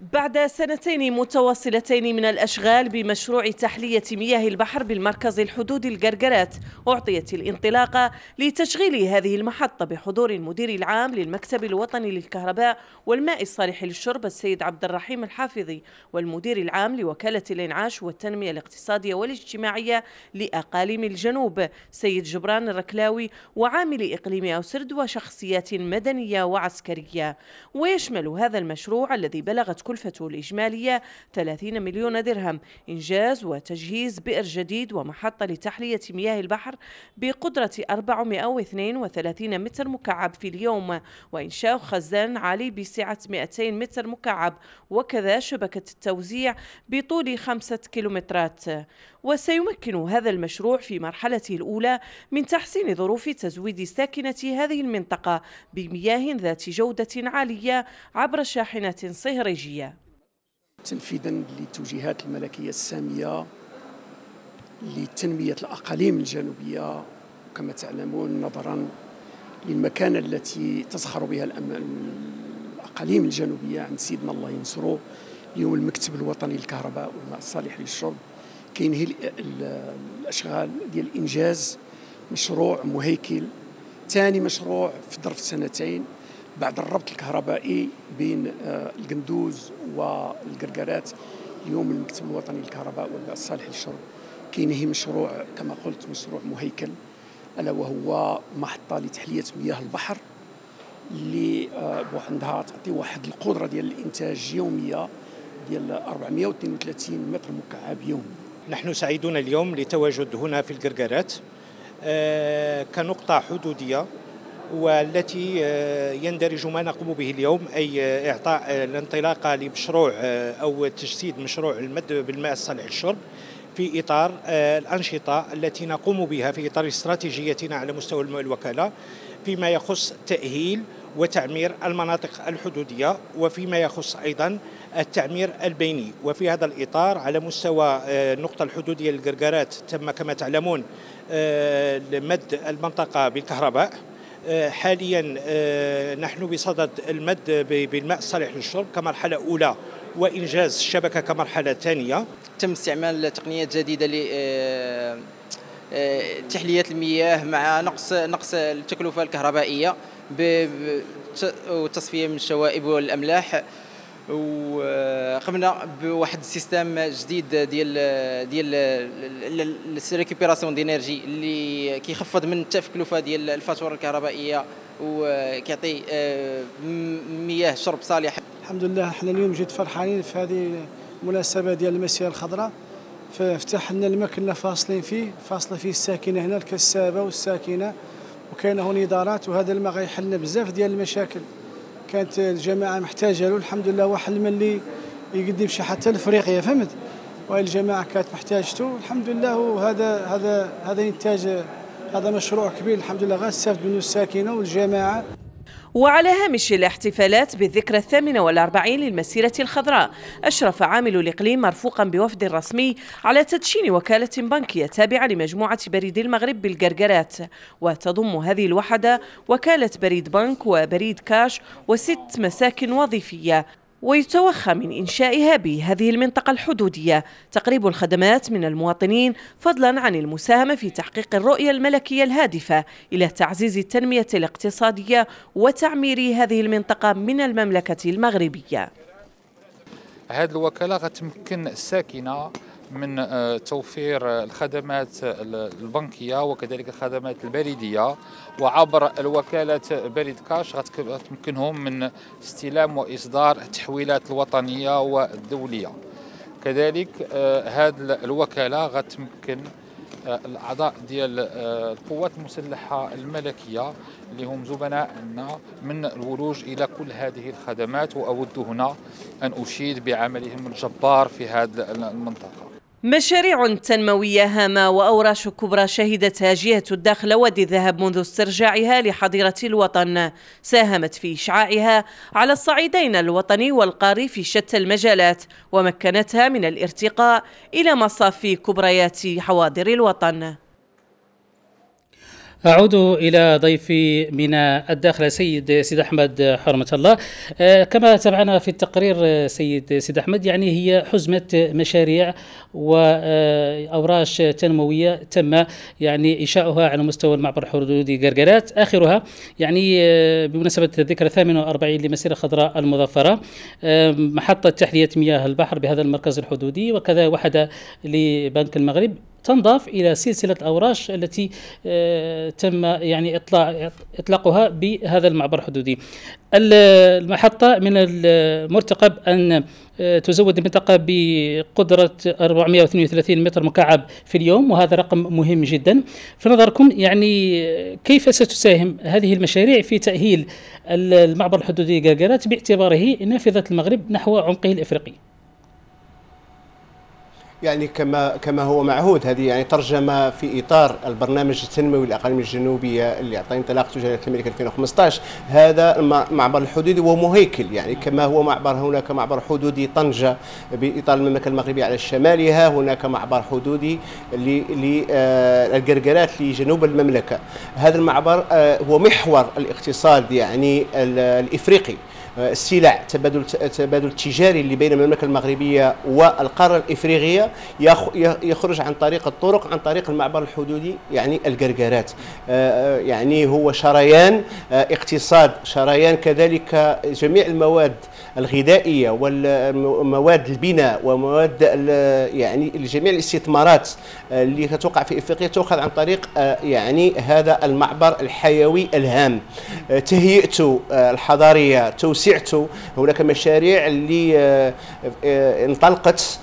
S20: بعد سنتين متواصلتين من الأشغال بمشروع تحلية مياه البحر بالمركز الحدودي القرقرات أعطيت الانطلاقة لتشغيل هذه المحطة بحضور المدير العام للمكتب الوطني للكهرباء والماء الصالح للشرب السيد عبد الرحيم الحافظي والمدير العام لوكالة الإنعاش والتنمية الاقتصادية والاجتماعية لأقاليم الجنوب سيد جبران الركلاوي وعامل إقليم أوسرد وشخصيات مدنية وعسكرية. ويشمل هذا المشروع الذي بلغت كلفته الإجمالية 30 مليون درهم. إنجاز وتجهيز بئر جديد ومحطة لتحلية مياه البحر بقدرة 432 متر مكعب في اليوم. وإنشاء خزان عالي بسعة 200 متر مكعب. وكذا شبكة التوزيع بطول خمسة كيلومترات. وسيمكن هذا المشروع في مرحلته الأولى من تحسين ظروف تزويد ساكنة هذه المنطقة بمياه ذات جودة عالية عبر شاحنات صهريجية.
S21: تنفيذا للتوجيهات الملكية السامية لتنمية الأقاليم الجنوبية. كما تعلمون نظرا للمكانة التي تزخر بها الأقاليم الجنوبية عند سيدنا الله ينصره اليوم المكتب الوطني للكهرباء والماء الصالح للشرب. كاين هي الأشغال ديال انجاز مشروع مهيكل. ثاني مشروع في ظرف سنتين بعد الربط الكهربائي بين آه، القندوز والقرقرات اليوم المكتب الوطني للكهرباء والماء الصالح للشرب. كاين هي مشروع كما قلت مشروع مهيكل ألا وهو محطة لتحلية مياه البحر اللي آه، عندها تعطي واحد القدرة ديال الإنتاج يومية ديال 432 متر مكعب يومي
S22: نحن سعيدون اليوم لتواجد هنا في القرقرات. آه، كنقطة حدودية. والتي آه، يندرج ما نقوم به اليوم أي إعطاء الانطلاقة لمشروع آه، أو تجسيد مشروع المد بالماء الصالح للشرب في إطار الأنشطة التي نقوم بها في إطار استراتيجيتنا على مستوى الوكالة فيما يخص تأهيل وتعمير المناطق الحدودية وفيما يخص أيضا التعمير البيني. وفي هذا الإطار على مستوى آه، النقطة الحدودية للقرقرات تم كما تعلمون آه، مد المنطقة بالكهرباء. آه، حاليا نحن بصدد المد بالماء الصالح للشرب كمرحلة أولى وإنجاز الشبكة كمرحلة ثانية
S23: تم استعمال تقنيات جديدة لتحلية المياه مع نقص نقص التكلفة الكهربائية وتصفية من الشوائب والأملاح. وقمنا بواحد السيستم جديد ديال ديال récupération d'énergie اللي كيخفض من التكلفه ديال الفاتورة الكهربائية وكيعطي آه، مياه شرب صالح.
S24: الحمد لله إحنا اليوم جد فرحانين في هذه المناسبة ديال المسيرة الخضراء. ففتح لنا الماء كنا فاصلين فيه فاصلة فيه الساكنة هنا الكسابة والساكنة وكاينة هنا ادارات وهذا الماء غيحل بزاف ديال المشاكل. كانت الجماعة محتاجة له. الحمد لله واحد من اللي يقدم شي حتى لافريقيا فهمت؟ والجماعه كانت محتاجته. الحمد لله وهذا هذا هذا إنتاج هذا مشروع كبير. الحمد لله غنستافد منه الساكنة والجماعة.
S20: وعلى هامش الاحتفالات بالذكرى الثامنة والأربعين للمسيرة الخضراء. أشرف عامل الإقليم مرفوقا بوفد رسمي على تدشين وكالة بنكية تابعة لمجموعة بريد المغرب بالقرقرات. وتضم هذه الوحدة وكالة بريد بنك وبريد كاش وست مساكن وظيفية. ويتوخى من إنشائها بهذه المنطقة الحدودية. تقريب الخدمات من المواطنين فضلا عن المساهمة في تحقيق الرؤية الملكية الهادفة إلى تعزيز التنمية الاقتصادية وتعمير هذه المنطقة من المملكة المغربية.
S25: هذه الوكالة غتمكن الساكنة من آه، توفير الخدمات البنكية وكذلك الخدمات البريدية. وعبر الوكالة بريد كاش غتمكنهم من استلام وإصدار التحويلات الوطنية والدولية. كذلك هذه آه، الوكالة غتمكن آه، الأعضاء ديال القوات المسلحة الملكية اللي هم زبناءنا من الولوج إلى كل هذه الخدمات. وأود هنا أن أشيد بعملهم الجبار في هذه المنطقة.
S20: مشاريع تنموية هامة وأوراش كبرى شهدتها جهة الداخل وادي الذهب منذ استرجاعها لحظيرة الوطن. ساهمت في إشعاعها على الصعيدين الوطني والقاري في شتى المجالات ومكنتها من الارتقاء إلى مصاف كبريات حواضر الوطن.
S1: أعود إلى ضيفي من الداخل سيد سيد أحمد حرمة الله. آه، كما تابعنا في التقرير آه، سيد سيد أحمد يعني هي حزمة مشاريع وأوراش تنموية تم يعني إنشاؤها على مستوى المعبر الحدودي قرقرات. آخرها يعني آه، بمناسبة الذكرى 48 لمسيرة خضراء المظفرة محطة تحلية مياه البحر بهذا المركز الحدودي وكذا وحدة لبنك المغرب. تنضاف إلى سلسلة الاوراش التي آه، تم يعني إطلاق إطلاقها بهذا المعبر الحدودي. المحطة من المرتقب أن آه، تزود المنطقة بقدرة 432 متر مكعب في اليوم وهذا رقم مهم جدا. في نظركم يعني كيف ستساهم هذه المشاريع في تأهيل المعبر الحدودي قرقرات باعتباره نافذة المغرب نحو عمقه الإفريقي؟
S19: يعني كما كما هو معهود. هذه يعني ترجمة في إطار البرنامج التنموي للاقاليم الجنوبية اللي اعطى انطلاقته جلاله الملك 2015 هذا المعبر الحدودي ومهيكل يعني كما هو معبر هناك معبر حدودي طنجة بإطار المملكة المغربية على شمالها هناك معبر حدودي للقرقرات آه، لجنوب المملكة. هذا المعبر آه، هو محور الاقتصاد يعني الإفريقي. السلع تبادل التبادل التجاري اللي بين المملكة المغربية والقارة الإفريقية يخرج عن طريق الطرق عن طريق المعبر الحدودي يعني القرقرات آه، آه، يعني هو شريان آه، اقتصاد شريان كذلك جميع المواد الغذائية والمواد البناء ومواد يعني جميع الاستثمارات اللي تتوقع في إفريقيا تؤخذ عن طريق يعني هذا المعبر الحيوي الهام. تهيئته الحضارية توسعته هناك مشاريع اللي آه، آه، انطلقت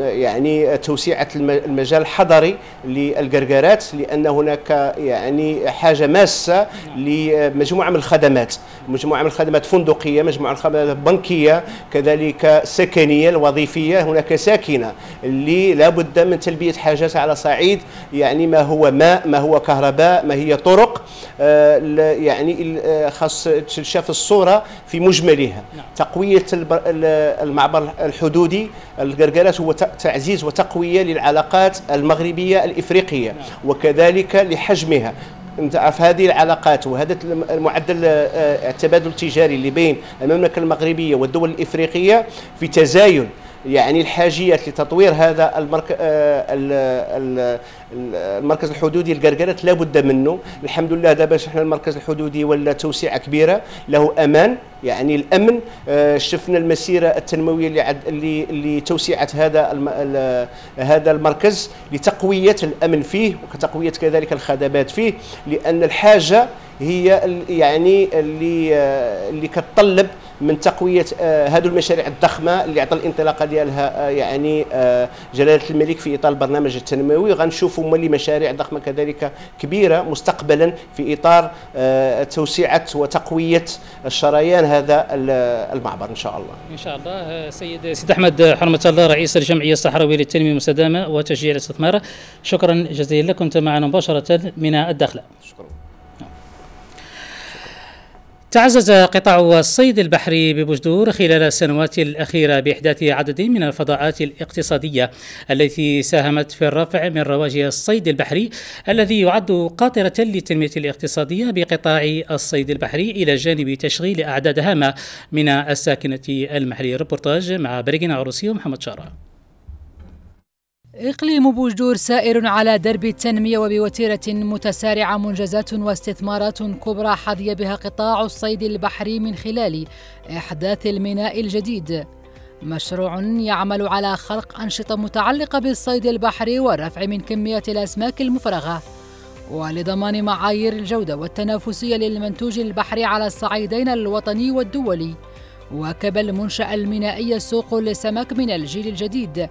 S19: يعني توسعة المجال الحضري للقرقرات لأن هناك يعني حاجة ماسة لمجموعة من الخدمات. مجموعة من الخدمات فندقية مجموعة من الخدمات بنكية كذلك سكنية الوظيفية. هناك ساكنة اللي لابد من تلبية حاجاتها على صعيد يعني ما هو ماء ما هو كهرباء ما هي طرق. يعني آه، خاص تشاف الصورة في مجملها نعم. تقوية المعبر الحدودي القرقرات هو تعزيز وتقوية للعلاقات المغربية الإفريقية نعم. وكذلك لحجمها تعرف هذه العلاقات وهذا المعدل آه، التبادل التجاري اللي بين المملكة المغربية والدول الإفريقية في تزايد يعني الحاجيات لتطوير هذا المرك... آه، المركز الحدودي القرقرات لابد منه الحمد لله دابا إحنا المركز الحدودي ولا توسعة كبيرة له أمان يعني الأمن آه، شفنا المسيرة التنموية اللي. اللي اللي توسعه هذا الم... هذا المركز لتقوية الأمن فيه وتقويه كذلك الخدمات فيه لأن الحاجة هي يعني اللي آه، اللي كتطلب من تقوية آه، هذه المشاريع الضخمة اللي عطى الانطلاقة ديالها آه، يعني جلالة الملك في إطار البرنامج التنموي غنشوفوا ملي مشاريع ضخمة كذلك كبيرة مستقبلا في إطار توسعه وتقوية الشريان هذا المعبر إن شاء الله.
S1: إن شاء الله سيد سيد أحمد حرمة الله رئيس الجمعية الصحراوية للتنمية المستدامة وتشجيع الاستثمار شكرا جزيلا كنت معنا مباشرة من الداخله. شكرا. تعزز قطاع الصيد البحري ببجدور خلال السنوات الأخيرة بإحداث عدد من الفضاءات الاقتصادية التي ساهمت في الرفع من رواج الصيد البحري الذي يعد قاطرة للتنمية الاقتصادية بقطاع الصيد البحري إلى جانب تشغيل أعداد هامة من الساكنة المحلية. ريبورتاج مع بريجنا عروسي ومحمد شارع.
S26: إقليم بوجدور سائر على درب التنمية وبوتيرة متسارعة منجزات واستثمارات كبرى حظي بها قطاع الصيد البحري من خلال إحداث الميناء الجديد. مشروع يعمل على خلق أنشطة متعلقة بالصيد البحري والرفع من كمية الأسماك المفرغة. ولضمان معايير الجودة والتنافسية للمنتوج البحري على الصعيدين الوطني والدولي. واكب المنشأ المينائي سوق للسمك من الجيل الجديد.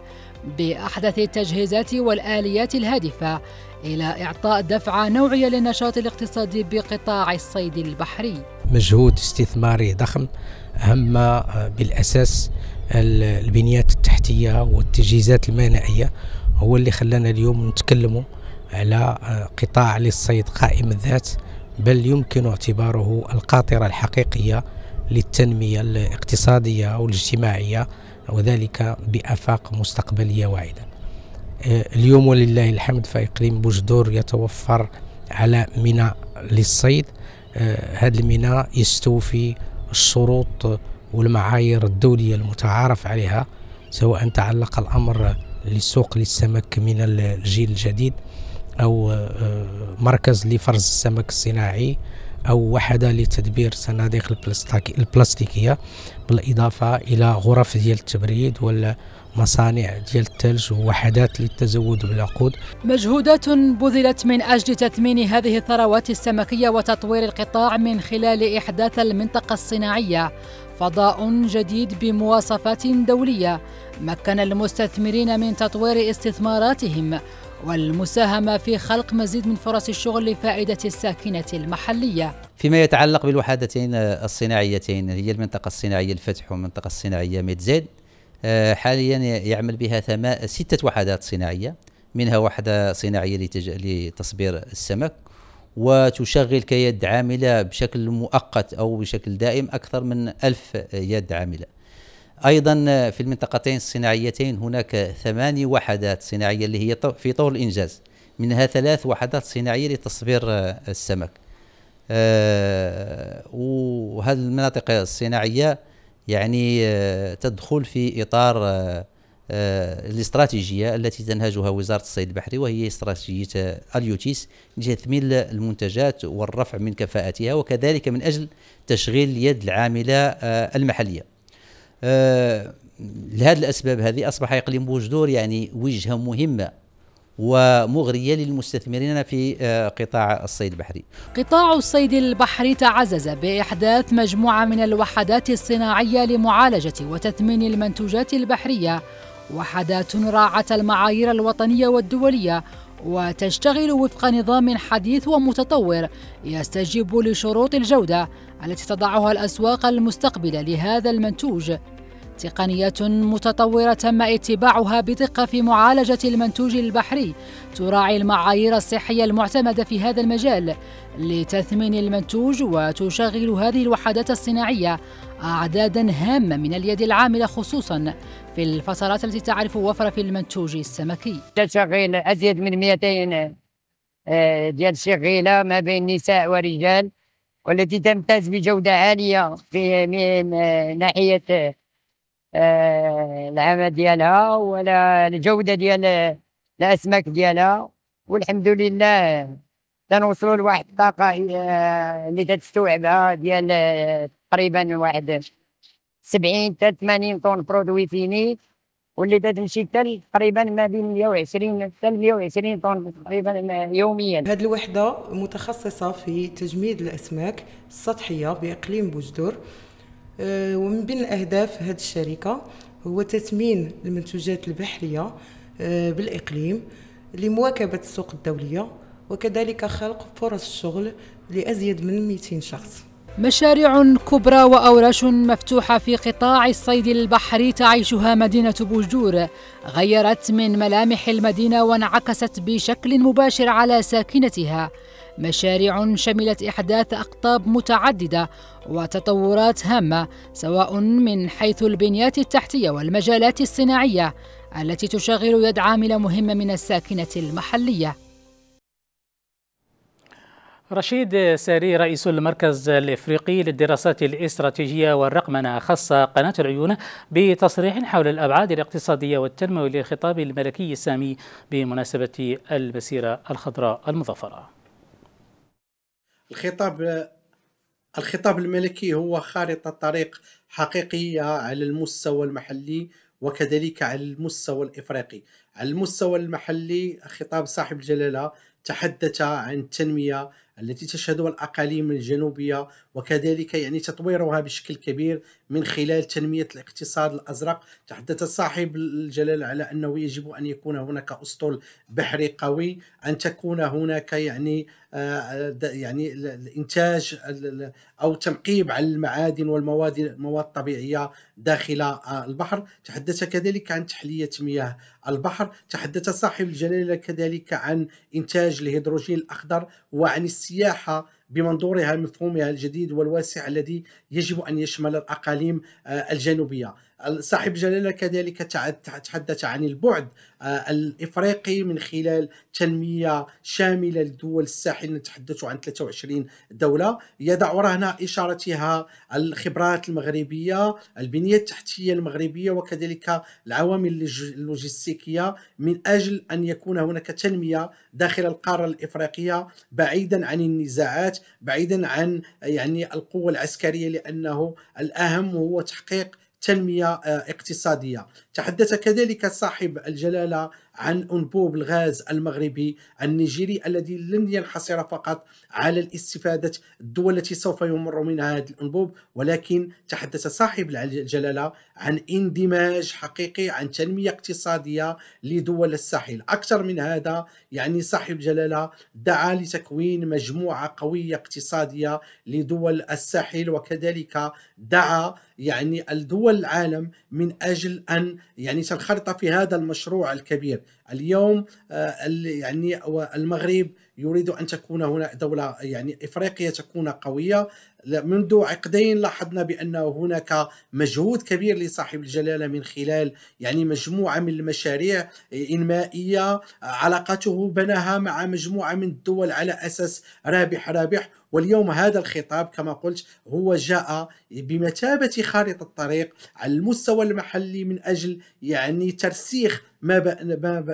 S26: بأحدث التجهيزات والآليات الهادفة إلى إعطاء دفعة نوعية للنشاط الاقتصادي بقطاع الصيد البحري.
S27: مجهود استثماري ضخم أهم بالأساس البنيات التحتية والتجهيزات المينائية هو اللي خلانا اليوم نتكلموا على قطاع للصيد قائم الذات بل يمكن اعتباره القاطرة الحقيقية للتنمية الاقتصادية والاجتماعية وذلك بآفاق مستقبلية واعدة. آه، اليوم ولله الحمد في إقليم بوجدور يتوفر على ميناء للصيد. آه، هذا الميناء يستوفي الشروط والمعايير الدولية المتعارف عليها سواء تعلق الأمر للسوق للسمك من الجيل الجديد أو آه، مركز لفرز السمك الصناعي. أو وحدة لتدبير صناديق البلاستيكية بالإضافة إلى غرف ديال التبريد ولا مصانع ديال الثلج ووحدات للتزود بالعقود.
S26: مجهودات بذلت من أجل تثمين هذه الثروات السمكية وتطوير القطاع من خلال إحداث المنطقة الصناعية. فضاء جديد بمواصفات دولية. مكن المستثمرين من تطوير استثماراتهم. والمساهمة في خلق مزيد من فرص الشغل لفائدة الساكنة المحلية.
S28: فيما يتعلق بالوحدتين الصناعيتين هي المنطقة الصناعية الفتح والمنطقة الصناعية ميدزيد. آه، حاليا يعمل بها ستة وحدات صناعية منها وحدة صناعية لتصبير السمك وتشغل كيد عاملة بشكل مؤقت أو بشكل دائم أكثر من ألف يد عاملة. أيضا في المنطقتين الصناعيتين هناك ثماني وحدات صناعية اللي هي في طور الإنجاز منها ثلاث وحدات صناعية لتصبير السمك آه، وهذه المناطق الصناعية يعني آه، تدخل في إطار آه، الاستراتيجية التي تنهجها وزارة الصيد البحري وهي استراتيجية اليوتيس لتثمين المنتجات والرفع من كفاءتها وكذلك من أجل تشغيل اليد العاملة المحلية. آه لهذه الأسباب هذه أصبح اقليم بوجدور يعني وجهة مهمة ومغرية للمستثمرين في آه، قطاع الصيد البحري.
S26: قطاع الصيد البحري تعزز بإحداث مجموعة من الوحدات الصناعية لمعالجة وتثمين المنتوجات البحرية، وحدات راعت المعايير الوطنية والدولية وتشتغل وفق نظام حديث ومتطور يستجيب لشروط الجودة التي تضعها الأسواق المستقبلة لهذا المنتوج. تقنية متطورة تم اتباعها بدقة في معالجة المنتوج البحري تراعي المعايير الصحية المعتمدة في هذا المجال لتثمين المنتوج وتشغل هذه الوحدات الصناعية أعدادا هامة من اليد العاملة خصوصا في الفترات التي تعرف وفرة في المنتوج السمكي.
S29: تشغيل أزيد من 200 آه، ديال شغيلة ما بين نساء ورجال. والتي تمتاز بجودة عالية في من آه، ناحية آه، العمل ديالها ولا الجودة ديال الأسماك ديالها. والحمد لله تنوصلوا لواحد الطاقة اللي تستوعبها ديال تقريبا واحد 70 حتى 80 طن برودوي فيني. تمشي حتى تقريبا ما بين 120 حتى 120 طن تقريبا يوميا.
S30: هذه الوحدة متخصصة في تجميد الأسماك السطحية بإقليم بوجدور. آه، ومن بين الأهداف هذه الشركة هو تثمين المنتوجات البحرية آه، بالإقليم لمواكبة السوق الدولية وكذلك خلق فرص الشغل لأزيد من 200 شخص.
S26: مشاريع كبرى وأوراش مفتوحة في قطاع الصيد البحري تعيشها مدينة بوجدور غيرت من ملامح المدينة وانعكست بشكل مباشر على ساكنتها. مشاريع شملت إحداث أقطاب متعددة وتطورات هامة سواء من حيث البنيات التحتية والمجالات الصناعية التي تشغل يد عامل مهم من الساكنة المحلية.
S1: رشيد ساري رئيس المركز الإفريقي للدراسات الاستراتيجية والرقمنة خص قناة العيون بتصريح حول الأبعاد الاقتصادية والتنمويه للخطاب الملكي السامي بمناسبة المسيره الخضراء المظفرة.
S31: الخطاب الخطاب الملكي هو خارطة طريق حقيقيه على المستوى المحلي وكذلك على المستوى الإفريقي. على المستوى المحلي خطاب صاحب الجلالة تحدث عن التنمية التي تشهدها الأقاليم الجنوبية وكذلك يعني تطويرها بشكل كبير من خلال تنمية الاقتصاد الأزرق. تحدث صاحب الجلال على أنه يجب أن يكون هناك أسطول بحري قوي أن تكون هناك يعني آه، يعني الإنتاج أو تنقيب على المعادن والمواد المواد الطبيعية داخل آه، البحر. تحدث كذلك عن تحلية مياه البحر. تحدث صاحب الجلالة كذلك عن إنتاج الهيدروجين الأخضر وعن السياحة بمنظورها مفهومها الجديد والواسع الذي يجب أن يشمل الأقاليم آه، الجنوبية. صاحب جلالة كذلك تحدث عن البعد آه، الإفريقي من خلال تنمية شاملة لدول الساحل نتحدث عن 23 دولة. يضع رهن إشارتها الخبرات المغربية البنية التحتية المغربية وكذلك العوامل اللوجستيكية. من أجل أن يكون هناك تنمية داخل القارة الإفريقية بعيدا عن النزاعات بعيدا عن يعني القوة العسكرية لأنه الأهم هو تحقيق تنمية آه، اقتصادية. تحدث كذلك صاحب الجلالة عن أنبوب الغاز المغربي النيجيري الذي لن ينحصر فقط على الاستفادة الدول التي سوف يمر منها هذا الأنبوب ولكن تحدث صاحب الجلالة عن اندماج حقيقي عن تنمية اقتصادية لدول الساحل. أكثر من هذا يعني صاحب الجلالة دعا لتكوين مجموعة قوية اقتصادية لدول الساحل وكذلك دعا يعني الدول العالم من أجل أن يعني تنخرط في هذا المشروع الكبير؟ اليوم آه، يعني المغرب يريد أن تكون هنا دولة يعني إفريقيا تكون قوية. منذ عقدين لاحظنا بأن هناك مجهود كبير لصاحب الجلالة من خلال يعني مجموعة من المشاريع إنمائية. علاقته بناها مع مجموعة من الدول على أساس رابح رابح. واليوم هذا الخطاب كما قلت هو جاء بمثابة خارطة الطريق على المستوى المحلي من أجل يعني ترسيخ ما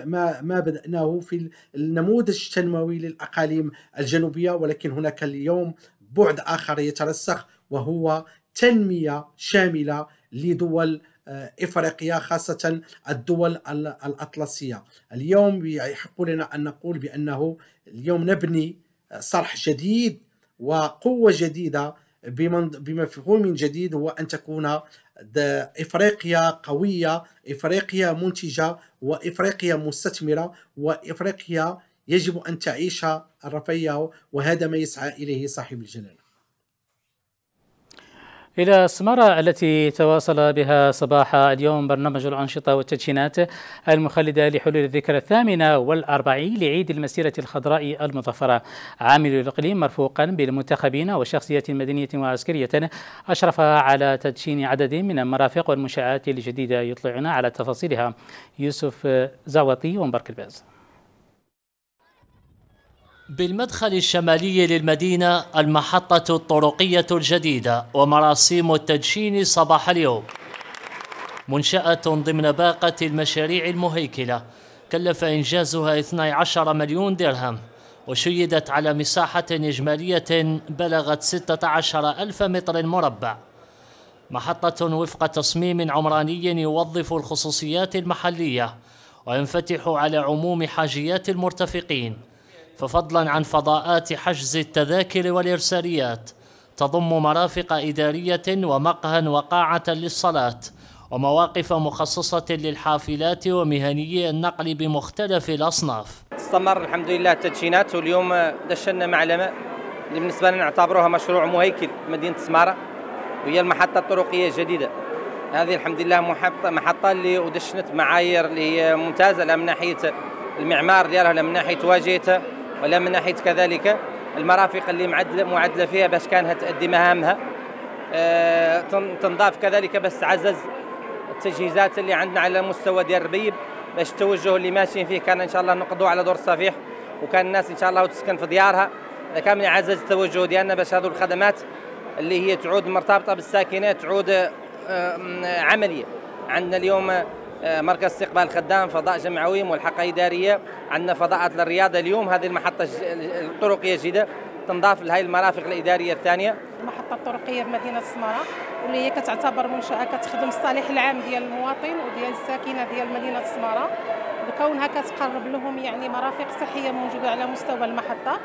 S31: ما ما بدأناه في النموذج التنموي للأقاليم الجنوبية. ولكن هناك اليوم بعد آخر يترسخ وهو تنمية شاملة لدول آه، إفريقيا خاصة الدول الأطلسية. اليوم يحق لنا أن نقول بأنه اليوم نبني صرح جديد وقوة جديدة بمفهوم جديد هو أن تكون إفريقيا قوية إفريقيا منتجة وإفريقيا مستثمرة وإفريقيا يجب أن تعيش الرفاه وهذا ما يسعى إليه صاحب الجلاله
S1: إلى السمارة التي تواصل بها صباح اليوم برنامج الأنشطة والتدشينات المخلدة لحلول الذكرى الثامنة والأربعين لعيد المسيرة الخضراء المظفرة. عامل الإقليم مرفوقا بالمنتخبين وشخصيات مدنية وعسكرية أشرف على تدشين عدد من المرافق والمنشآت الجديدة يطلعنا على تفاصيلها. يوسف زعوطي ومبارك الباز.
S32: بالمدخل الشمالي للمدينة المحطة الطرقية الجديدة ومراسيم التدشين صباح اليوم. منشأة ضمن باقة المشاريع المهيكلة كلف إنجازها 12 مليون درهم وشيدت على مساحة إجمالية بلغت 16 ألف متر مربع. محطة وفق تصميم عمراني يوظف الخصوصيات المحلية وينفتح على عموم حاجيات المرتفقين. ففضلا عن فضاءات حجز التذاكر والإرساليات تضم مرافق إدارية ومقهى وقاعة للصلاة ومواقف مخصصة للحافلات ومهنيي النقل بمختلف الأصناف.
S23: استمر الحمد لله التدشينات واليوم دشنا معلمة اللي بالنسبة لنا نعتبروها مشروع مهيكل مدينة سمارة وهي المحطة الطرقية الجديدة. هذه الحمد لله محطه محطة اللي ودشنت معايير اللي هي ممتازة لا من ناحية المعمار ديالها لا من ناحية واجهتها. ولا من ناحية كذلك المرافق اللي معدلة فيها باش كانها تؤدي مهامها. آه تنضاف كذلك بس تعزز التجهيزات اللي عندنا على مستوى ديال الربيب. باش التوجه اللي ماشيين فيه كان إن شاء الله نقضوا على دور الصفيح وكان الناس إن شاء الله تسكن في ديارها. هذا كان من يعزز التوجه ديالنا باش هذو الخدمات اللي هي تعود مرتبطة بالساكنات تعود آه، عملية. عندنا اليوم مركز استقبال خدام فضاء جمعوي ملحقه إدارية عندنا فضاءات للرياضة اليوم. هذه المحطة الطرقية الجديده تنضاف لهي المرافق الإدارية الثانية.
S33: المحطة الطرقية بمدينه السماره واللي هي كتعتبر منشاه كتخدم الصالح العام ديال المواطن وديال الساكنة ديال مدينة السماره بكونها كتقرب لهم يعني مرافق صحية موجودة على مستوى المحطة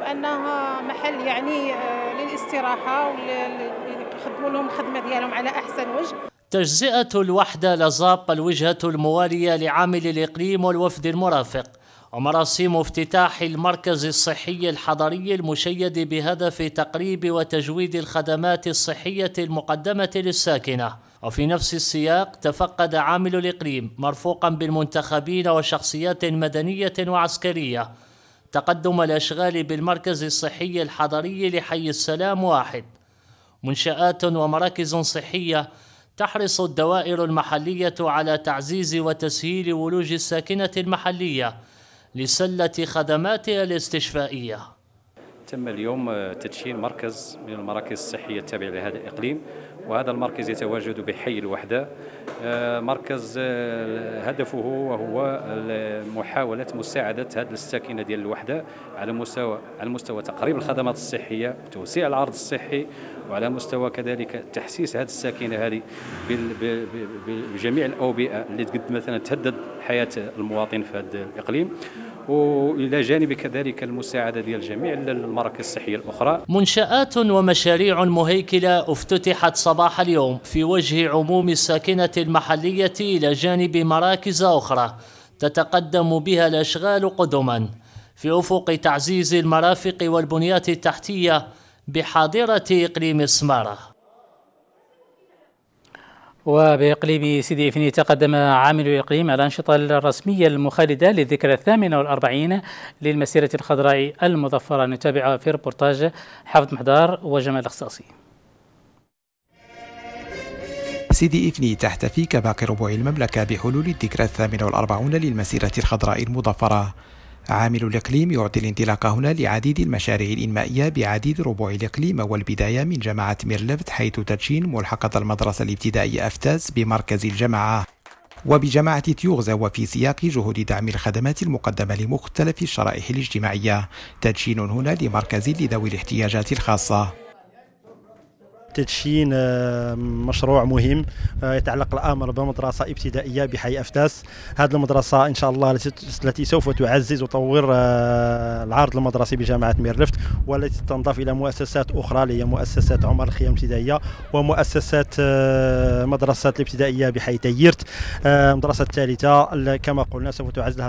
S33: وانها محل يعني آه، للاستراحة ويخدموا لهم الخدمه ديالهم على أحسن وجه.
S32: تجزئة الوحدة لزاب الوجهة الموالية لعامل الإقليم والوفد المرافق ومراسيم افتتاح المركز الصحي الحضري المشيد بهدف تقريب وتجويد الخدمات الصحية المقدمة للساكنة. وفي نفس السياق تفقد عامل الإقليم مرفوقا بالمنتخبين وشخصيات مدنية وعسكرية تقدم الأشغال بالمركز الصحي الحضري لحي السلام واحد. منشآت ومراكز صحية تحرص الدوائر المحلية على تعزيز وتسهيل ولوج الساكنة المحلية لسلة خدماتها الاستشفائية.
S34: تم اليوم تدشين مركز من المراكز الصحية التابعة لهذا الإقليم وهذا المركز يتواجد بحي الوحدة. آه، مركز آه، هدفه وهو محاولة مساعدة هذه الساكنة ديال الوحدة على مستوى على مستوى تقريب الخدمات الصحية وتوسيع العرض الصحي وعلى مستوى كذلك تحسيس هذه الساكنة هذه بجميع الأوبئة اللي قد مثلا تهدد حياة المواطن في هذا الإقليم وإلى جانب كذلك المساعدة ديال جميع المراكز الصحية الأخرى.
S32: منشآت ومشاريع مهيكلة افتتحت صباح اليوم في وجه عموم الساكنة المحلية إلى جانب مراكز أخرى تتقدم بها الأشغال قدما. في أفق تعزيز المرافق والبنيات التحتية بحاضرة إقليم السمارة.
S1: وبإقليم سيدي إفني تقدم عامل الإقليم على الأنشطة الرسمية المخالدة للذكرى الثامنة والأربعين للمسيرة الخضراء المظفرة. نتابعها في ريبورتاج حافظ محضار وجمال اختصاصي
S35: سيدي إفني تحتفي كباقي ربوع المملكة بحلول الذكرى الثامنة والأربعون للمسيرة الخضراء المظفرة. عامل الإقليم يعطي الانطلاقة هنا لعديد المشاريع الإنمائية بعديد ربوع الإقليم والبداية من جماعة ميرلفت حيث تدشين ملحقة المدرسة الابتدائية أفتاس بمركز الجماعة. وبجماعة تيوغزا وفي سياق جهود دعم الخدمات المقدمة لمختلف الشرائح الاجتماعية. تدشين هنا لمركز لذوي الاحتياجات الخاصة.
S36: تدشين آه، مشروع مهم آه، يتعلق الأمر بمدرسة ابتدائية بحي افتاس هذه المدرسة إن شاء الله التي سوف تعزز وتطور آه، العرض المدرسي بجماعة ميرلفت والتي تنضاف إلى مؤسسات أخرى اللي هي مؤسسات عمر الخيام الابتدائية ومؤسسات مدرسه الابتدائية بحي تيرت. المدرسة الثالثة كما قلنا سوف تعزز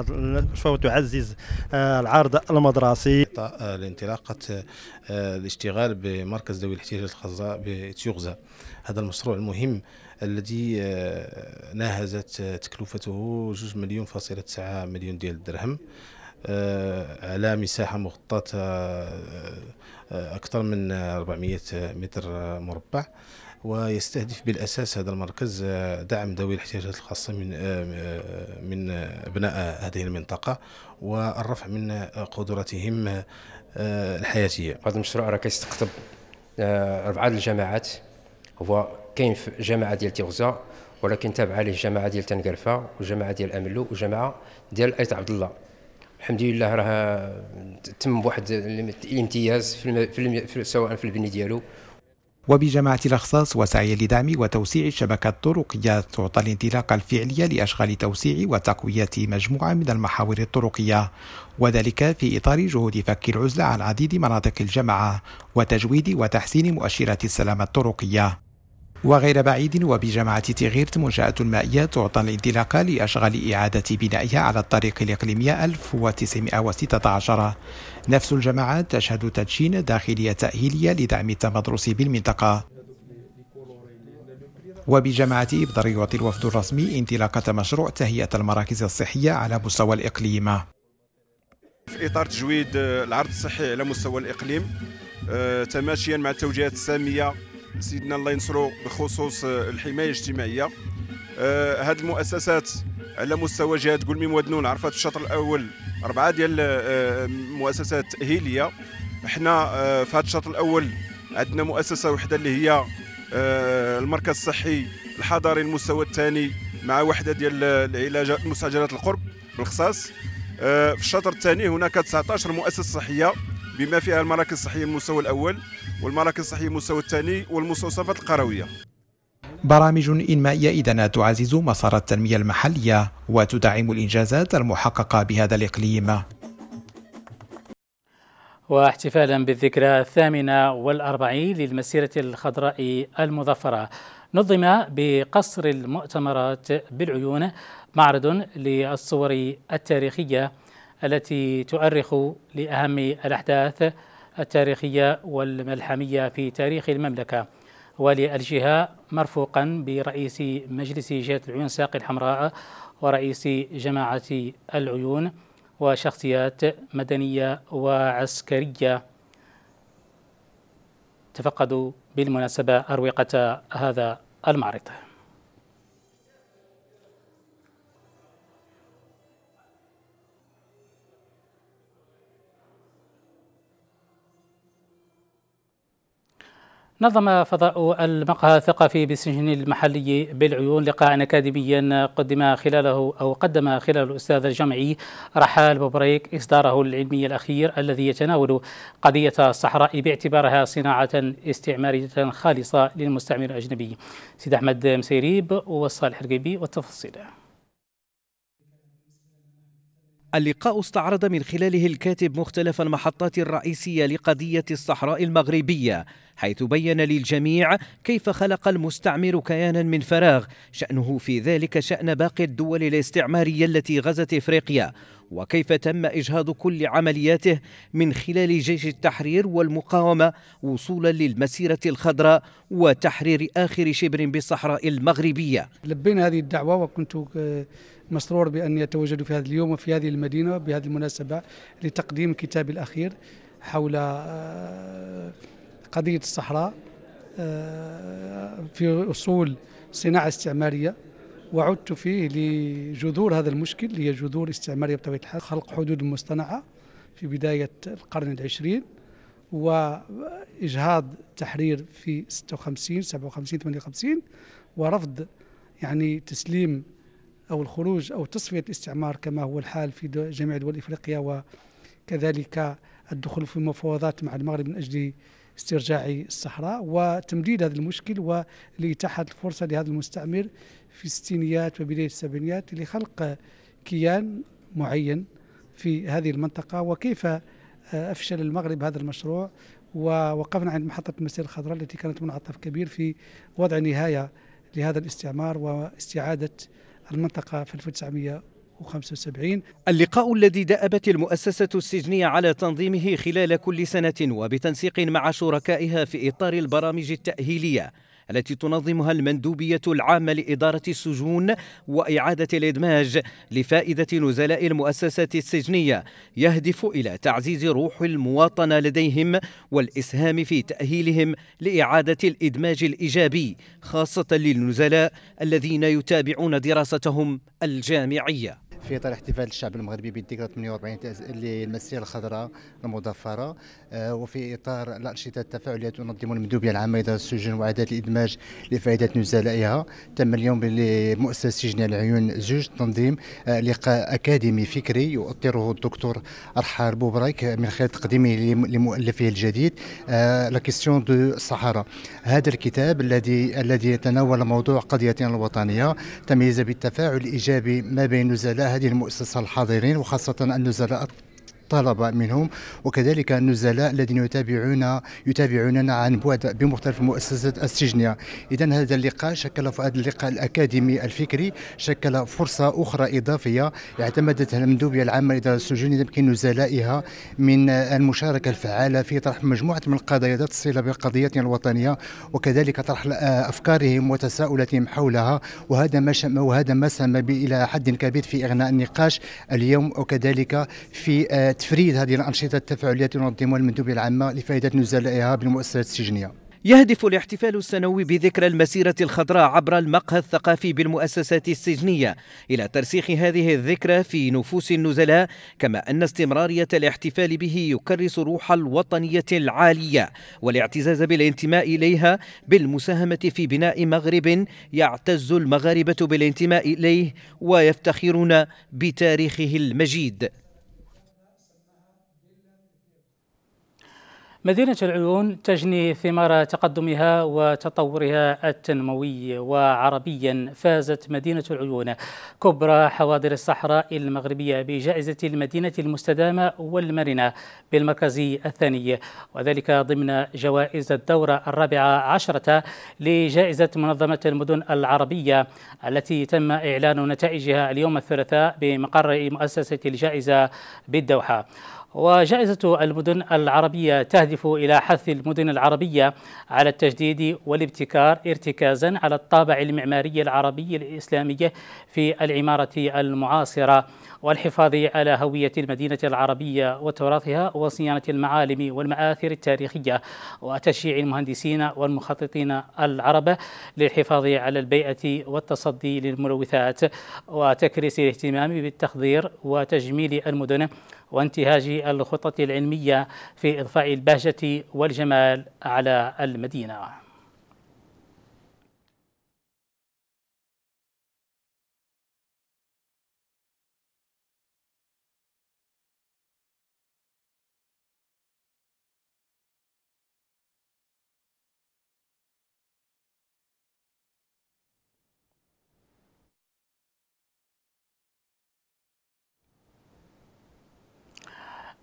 S36: سوف تعزز العرض المدرسي.
S37: لانطلاقة الاشتغال بمركز ذوي الاحتياجات الخاصة بتيوغزا هذا المشروع المهم الذي آه، ناهزت تكلفته جوج مليون فاصلة تسعة مليون ديال الدرهم آه، على مساحة مغطاة آه، أكثر من 400 متر مربع ويستهدف بالأساس هذا المركز دعم ذوي الاحتياجات الخاصة من من أبناء هذه المنطقة والرفع من قدراتهم الحياتية.
S38: هذا المشروع راه كيستقطب أربعة الجماعات هو كاين في جماعة ديال تيغزا ولكن تابعة ليه جماعة ديال تنقرفة وجماعه ديال أملو وجماعه ديال أيت عبد الله. الحمد لله راه تم بواحد الامتياز في, في سواء في البني ديالو.
S35: وبجماعة الأخصاص وسعي لدعم وتوسيع الشبكة الطرقية تعطى الانطلاقة الفعلية لأشغال توسيع وتقوية مجموعة من المحاور الطرقية. وذلك في إطار جهود فك العزلة عن عديد مناطق الجماعة وتجويد وتحسين مؤشرات السلامة الطرقية. وغير بعيد وبجامعة تيغيرت منشأة مائية تعطى الانطلاق لأشغال إعادة بنائها على الطريق الإقليمية 1916 نفس الجماعات تشهد تدشين داخلية تأهيلية لدعم التمدرس بالمنطقة. وبجامعة إبدر يعطي الوفد الرسمي انطلاقة مشروع تهيئة المراكز الصحية على مستوى الإقليم.
S39: في إطار تجويد العرض الصحي على مستوى الإقليم آه، تماشيا مع التوجيهات السامية سيدنا الله ينصرو بخصوص الحماية الاجتماعية. آه، هذه المؤسسات على مستوى جهة قلمي مودنون عرفت في الشطر الأول أربعة ديال آه، مؤسسات تأهيلية إحنا في هذا الشطر الأول عندنا مؤسسة وحدة اللي هي آه، المركز الصحي الحضري المستوى الثاني مع وحدة ديال العلاج مستعجلات القرب بالخصاص. آه، في الشطر الثاني هناك 19 مؤسسة صحية بما فيها المراكز الصحية المستوى الأول والمراكز الصحية المستوى الثاني والمستوصفات القروية.
S35: برامج إنمائية إذا تعزز مسار التنمية المحلية وتدعم الإنجازات المحققة بهذا الإقليم.
S1: واحتفالا بالذكرى الثامنة والأربعين للمسيرة الخضراء المظفرة. نظم بقصر المؤتمرات بالعيون معرض للصور التاريخية التي تؤرخ لأهم الأحداث التاريخية والملحمية في تاريخ المملكة. وللجهة مرفوقا برئيس مجلس جهة العيون ساقي الحمراء ورئيس جماعة العيون وشخصيات مدنية وعسكرية. تفقدوا بالمناسبة أروقة هذا المعرض. نظم فضاء المقهى الثقافي بالسجن المحلي بالعيون لقاء أكاديميا قدم خلاله أو قدم خلاله الأستاذ الجمعي رحال بوبريك إصداره العلمي الأخير الذي يتناول قضية الصحراء باعتبارها صناعة استعمارية خالصة للمستعمر الأجنبي. سيد أحمد مسيريب والصالح الرقيبي والتفاصيل.
S3: اللقاء استعرض من خلاله الكاتب مختلف المحطات الرئيسية لقضية الصحراء المغربية حيث بين للجميع كيف خلق المستعمر كيانا من فراغ شأنه في ذلك شأن باقي الدول الاستعمارية التي غزت إفريقيا وكيف تم إجهاض كل عملياته من خلال جيش التحرير والمقاومة وصولا للمسيرة الخضراء وتحرير آخر شبر بالصحراء المغربية.
S40: لبينا هذه الدعوة وكنت مسرور بأن يتواجد في هذا اليوم وفي هذه المدينة بهذه المناسبة لتقديم كتابي الأخير حول آه، قضية الصحراء آه، في أصول صناعة استعمارية وعدت فيه لجذور هذا المشكل هي جذور استعمارية بطبيعة الحال خلق حدود مصطنعة في بداية القرن العشرين وإجهاض تحرير في 56 57 58 ورفض يعني تسليم أو الخروج أو تصفية الاستعمار كما هو الحال في جميع دول إفريقيا وكذلك الدخول في مفاوضات مع المغرب من أجل استرجاع الصحراء وتمديد هذا المشكل ولإتاحة الفرصة لهذا المستعمر في الستينيات وبداية السبعينيات لخلق كيان معين في هذه المنطقة وكيف أفشل المغرب هذا المشروع ووقفنا عند محطة المسيرة الخضراء التي كانت منعطف كبير في وضع نهاية لهذا الاستعمار واستعادة المنطقة في 1975
S3: اللقاء الذي دأبت المؤسسة السجنية على تنظيمه خلال كل سنة وبتنسيق مع شركائها في إطار البرامج التأهيلية. التي تنظمها المندوبية العامة لإدارة السجون وإعادة الإدماج لفائدة نزلاء المؤسسات السجنية يهدف إلى تعزيز روح المواطنة لديهم والإسهام في تأهيلهم لإعادة الإدماج الإيجابي خاصة للنزلاء الذين يتابعون دراستهم الجامعية.
S41: في إطار احتفال الشعب المغربي بالذكرى 48 للمسيره الخضراء المضفرة آه، وفي إطار الأنشطة التفاعلية تنظم المندوبية العامة اداره السجون واعاده الإدماج لفائدة نزلائها. تم اليوم لمؤسسة سجن العيون زوج تنظيم آه، لقاء أكاديمي فكري يؤطره الدكتور رحال بوبريك من خلال تقديمه لمؤلفه الجديد La question du Sahara هذا الكتاب الذي الذي يتناول موضوع قضيتنا الوطنية تميز بالتفاعل الإيجابي ما بين نزلاء هذه المؤسسة الحاضرين وخاصة النزلاء الطلبة منهم وكذلك النزلاء الذين يتابعون يتابعوننا عن بعد بمختلف المؤسسات السجنية إذا هذا اللقاء شكل هذا اللقاء الأكاديمي الفكري شكل فرصة أخرى إضافية اعتمدت المندوبية العامة لإدارة السجون يمكن نزلائها من المشاركة الفعالة في طرح مجموعة من القضايا ذات الصلة بقضيتنا الوطنية وكذلك طرح أفكارهم وتساؤلاتهم حولها. وهذا ما وهذا ما ساهم إلى حد كبير في إغناء النقاش اليوم وكذلك في تفريد هذه الأنشطة التفاعلية تنظمها المندوبية العامة لفائدة نزلائها بالمؤسسات السجنية.
S42: يهدف الاحتفال السنوي بذكرى المسيرة الخضراء عبر المقهى الثقافي بالمؤسسات السجنية إلى ترسيخ هذه الذكرى في نفوس النزلاء كما أن استمرارية الاحتفال به يكرس روح الوطنية العالية والاعتزاز بالانتماء إليها بالمساهمة في بناء مغرب يعتز المغاربة بالانتماء إليه ويفتخرون بتاريخه المجيد.
S1: مدينة العيون تجني ثمار تقدمها وتطورها التنموي وعربيا. فازت مدينة العيون كبرى حواضر الصحراء المغربية بجائزة المدينة المستدامة والمرنة بالمركز الثاني. وذلك ضمن جوائز الدورة الرابعة عشرة لجائزة منظمة المدن العربية التي تم إعلان نتائجها اليوم الثلاثاء بمقر مؤسسة الجائزة بالدوحة. وجائزة المدن العربية تهدف إلى حث المدن العربية على التجديد والابتكار ارتكازا على الطابع المعماري العربي الإسلامي في العمارة المعاصرة. والحفاظ على هوية المدينة العربية وتراثها وصيانة المعالم والمآثر التاريخية وتشجيع المهندسين والمخططين العرب للحفاظ على البيئة والتصدي للملوثات وتكريس الاهتمام بالتخضير وتجميل المدن وانتهاج الخطط العلمية في إضفاء البهجة والجمال على المدينة.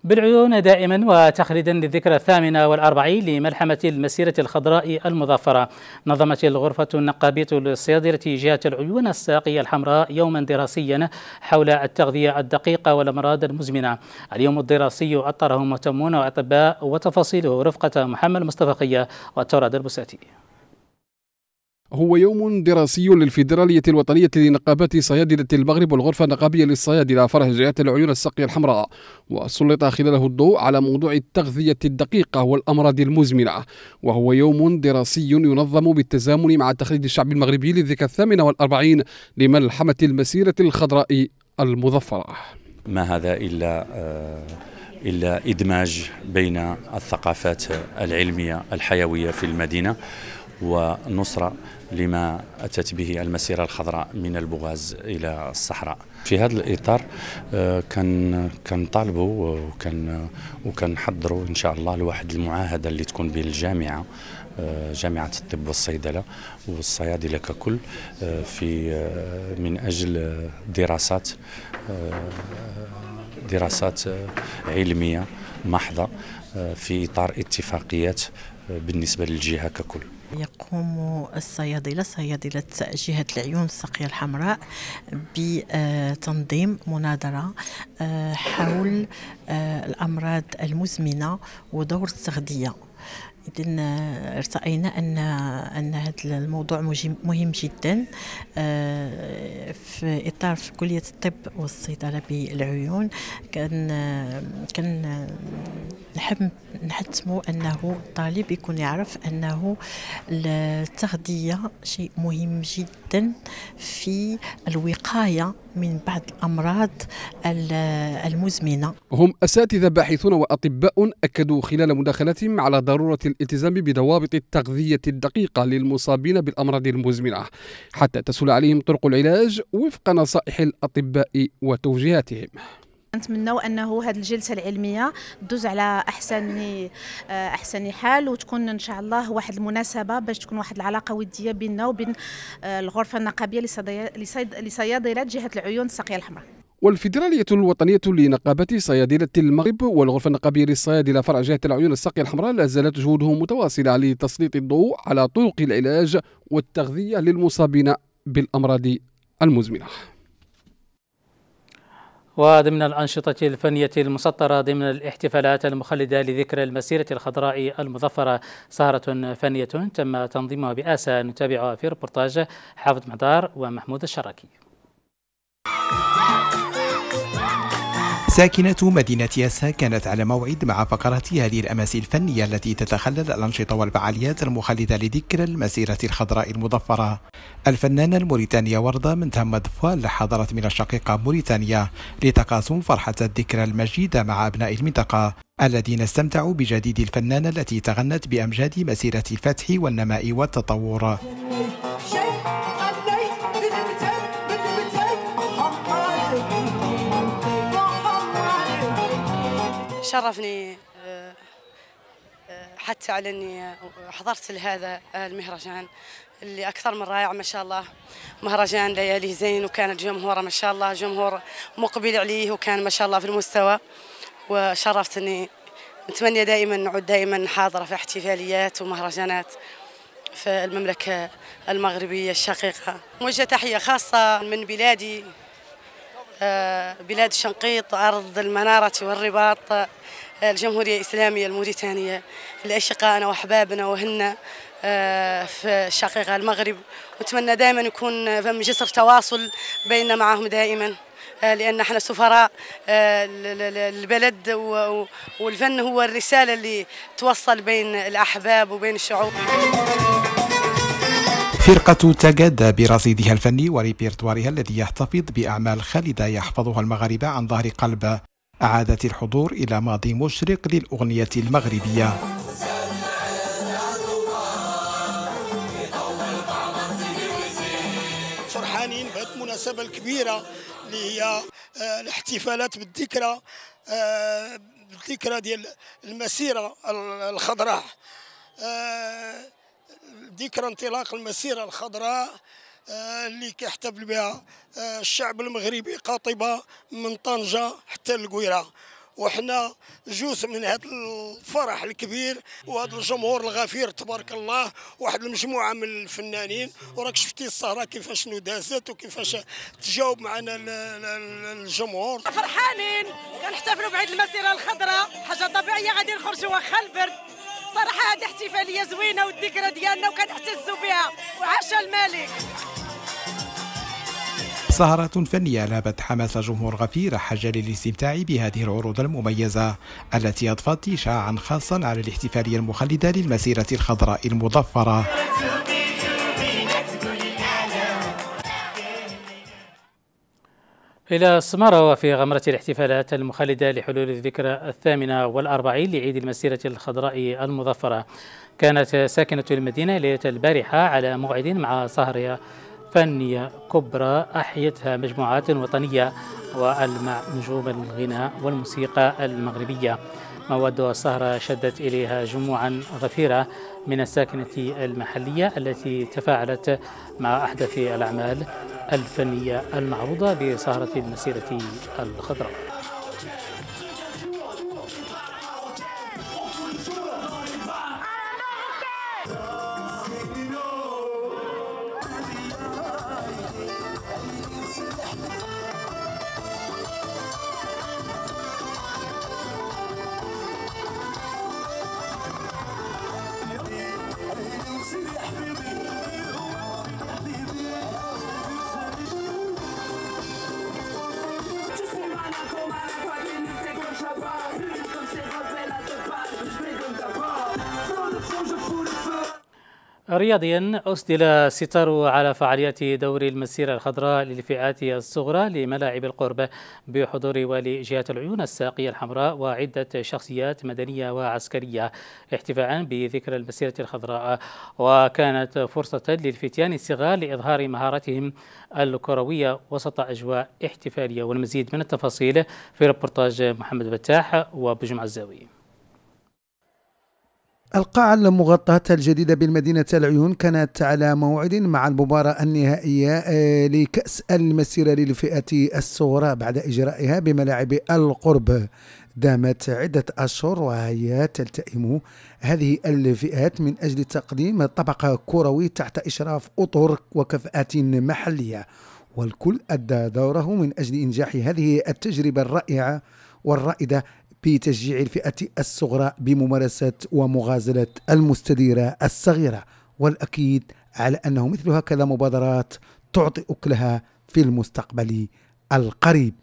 S1: بالعيون دائما وتخليدا للذكرى الثامنة والأربعين لملحمة المسيرة الخضراء المظفرة. نظمت الغرفة النقابية للصيادلة جهة العيون الساقية الحمراء يوما دراسيا حول التغذية الدقيقة والأمراض المزمنة. اليوم الدراسي أطره مهتمون وأطباء وتفاصيله رفقة محمد مصطفى والتوراد البساتي
S43: هو يوم دراسي للفيدرالية الوطنية لنقابات صيادلة المغرب والغرفة النقابية للصيادلة فرع جهات العيون السقية الحمراء وسلط خلاله الضوء على موضوع التغذية الدقيقة والأمراض المزمنة. وهو يوم دراسي ينظم بالتزامن مع تخليد الشعب المغربي للذكرى الثامنة والأربعين لملحمة المسيرة الخضراء المظفرة.
S44: ما هذا إلا آه، إلا إدماج بين الثقافات العلمية الحيوية في المدينة ونصرة لما أتت به المسيرة الخضراء من البغاز إلى الصحراء. في هذا الإطار آه، كان كنطالبوا وكان وكنحضروا إن شاء الله لواحد المعاهدة اللي تكون بين الجامعة آه، جامعة الطب والصيدلة والصيادلة ككل آه، في من أجل دراسات دراسات علمية محضة في إطار اتفاقيات بالنسبة للجهة ككل.
S45: يقوم الصيادلة صيادلة جهة العيون الساقية الحمراء بتنظيم مناظرة آه، حول آه، الأمراض المزمنة ودور التغذية إذن ارتأينا أن أن هذا الموضوع مهم جدا آه، في إطار في كلية الطب والصيدلة بالعيون. كان كان نحب نحتموا أنه الطالب يكون يعرف أنه التغذية شيء مهم جدا. في الوقاية من بعض الأمراض المزمنة.
S43: هم أساتذة باحثون وأطباء أكدوا خلال مداخلتهم على ضرورة الالتزام بضوابط التغذية الدقيقة للمصابين بالأمراض المزمنة حتى تسهل عليهم طرق العلاج وفق نصائح الأطباء وتوجيهاتهم.
S46: نتمنوا انه هذه الجلسة العلمية تدوز على احسن احسن حال وتكون إن شاء الله واحد المناسبة باش تكون واحد العلاقة ودية بيننا وبين الغرفة النقابية لصيادلة جهة العيون الساقية الحمراء.
S43: والفيدرالية الوطنية لنقابة صيادلة المغرب والغرفة النقابية للصيادلة فرع جهة العيون الساقية الحمراء لا زالت جهودهم متواصلة لتسليط الضوء على طرق العلاج والتغذية للمصابين بالأمراض المزمنة.
S1: وضمن الأنشطة الفنية المسطرة ضمن الاحتفالات المخلدة لذكرى المسيرة الخضراء المظفرة سهرة فنية تم تنظيمها بآسى. نتابعها في ريبورتاج حافظ مدار ومحمود الشراكي.
S35: ساكنة مدينة ياسا كانت على موعد مع فقرات هذه الأماسي الفنية التي تتخلل الأنشطة والفعاليات المخلدة لذكرى المسيرة الخضراء المظفرة الفنانة الموريتانية وردة من تهم دفوال حضرت من الشقيقة موريتانيا لتقاسم فرحة الذكرى المجيدة مع أبناء المنطقة الذين استمتعوا بجديد الفنانة التي تغنت بأمجاد مسيرة الفتح والنماء والتطور.
S47: شرفني آه، آه، حتى على إني حضرت لهذا المهرجان اللي أكثر من رائع ما شاء الله. مهرجان ليالي زين وكانت جمهوره ما شاء الله جمهور مقبل عليه وكان ما شاء الله في المستوى. وشرفتني نتمنى دائما نعود دائما حاضرة في احتفاليات ومهرجانات في المملكة المغربية الشقيقة. موجة تحية خاصة من بلادي. آه، بلاد الشنقيط أرض المنارة والرباط آه، الجمهورية الإسلامية الموريتانية لأشقائنا وأحبابنا وهن آه، في الشقيقة المغرب. ونتمنى دائما يكون فم جسر تواصل بيننا معهم دائما لأن إحنا سفراء البلد والفن هو الرسالة اللي توصل بين الأحباب وبين الشعوب.
S35: فرقة تجد برصيدها الفني وريبرتوارها الذي يحتفظ بأعمال خالدة يحفظها المغاربة عن ظهر قلب أعادت الحضور إلى ماضي مشرق للأغنية المغربية.
S48: فرحانين بهذه المناسبة الكبيرة اللي هي آه، الاحتفالات بالذكرى آه، بالذكرى ديال المسيرة الخضراء. آه، ذكرى انطلاق المسيرة الخضراء آه، اللي كيحتفل بها آه، الشعب المغربي قاطبة من طنجة حتى القويرة وحنا جزء من هذا الفرح الكبير وهذا الجمهور الغفير تبارك الله واحد المجموعة من الفنانين. وراك شفتي السهره كيفاش دازت وكيفاش تجاوب معنا الجمهور.
S49: فرحانين كنحتفلوا بعيد المسيرة الخضراء. حاجة طبيعية غادي نخرجوا واخا البرد صراحة هذه احتفالية زوينة والذكرى ديالنا وكنحتزوا بها. وعاش الملك.
S35: سهرة فنية لابت حماس جمهور غفير حاجة للاستمتاع بهذه العروض المميزة التي أضفت إشعاعا خاصا على الاحتفالية المخلدة للمسيرة الخضراء المظفرة.
S1: إلى السمارة وفي غمرة الاحتفالات المخلدة لحلول الذكرى الثامنة والأربعين لعيد المسيرة الخضراء المظفرة. كانت ساكنة المدينة ليلة البارحة على موعد مع سهرة فنية كبرى أحيتها مجموعات وطنية والمع نجوم الغناء والموسيقى المغربية. مواد السهرة شدت إليها جموعا غفيرة من الساكنة المحلية التي تفاعلت مع أحدث الأعمال. الفنية المعروضة بسهرة المسيرة الخضراء. رياضيا أسدل الستار على فعاليات دور المسيرة الخضراء للفئات الصغرى لملاعب القرب بحضور والي جهة العيون الساقية الحمراء وعدة شخصيات مدنية وعسكرية احتفاء بذكرى المسيرة الخضراء. وكانت فرصة للفتيان الصغار لإظهار مهاراتهم الكروية وسط أجواء احتفالية. والمزيد من التفاصيل في ربورتاج محمد فتاح وبجمع الزاوي
S50: القاعة المغطاة الجديدة بالمدينة العيون كانت على موعد مع المباراة النهائية آه، لكأس المسيرة للفئة الصغرى بعد إجرائها بملاعب القرب. دامت عدة أشهر وهي تلتئم هذه الفئات من أجل تقديم طبق كروي تحت إشراف أطر وكفاءات محلية. والكل أدى دوره من أجل إنجاح هذه التجربة الرائعة والرائدة بتشجيع الفئة الصغرى بممارسة ومغازلة المستديرة الصغيرة والأكيد على أنه مثل هكذا مبادرات تعطي أكلها في المستقبل القريب.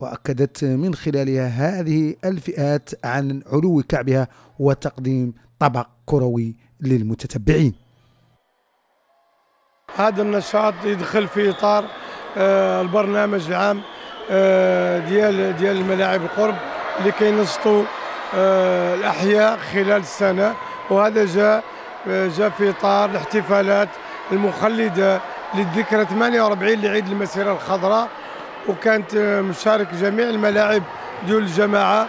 S50: وأكدت من خلالها هذه الفئات عن علو كعبها وتقديم طبق كروي للمتتبعين.
S51: هذا النشاط يدخل في إطار آه، البرنامج العام آه، ديال ديال الملاعب القرب. لكي نشطوا آه، الأحياء خلال السنة وهذا جاء جاء في إطار الاحتفالات المخلدة للذكرى 48 لعيد المسيرة الخضراء. وكانت مشارك جميع الملاعب ديال الجماعة.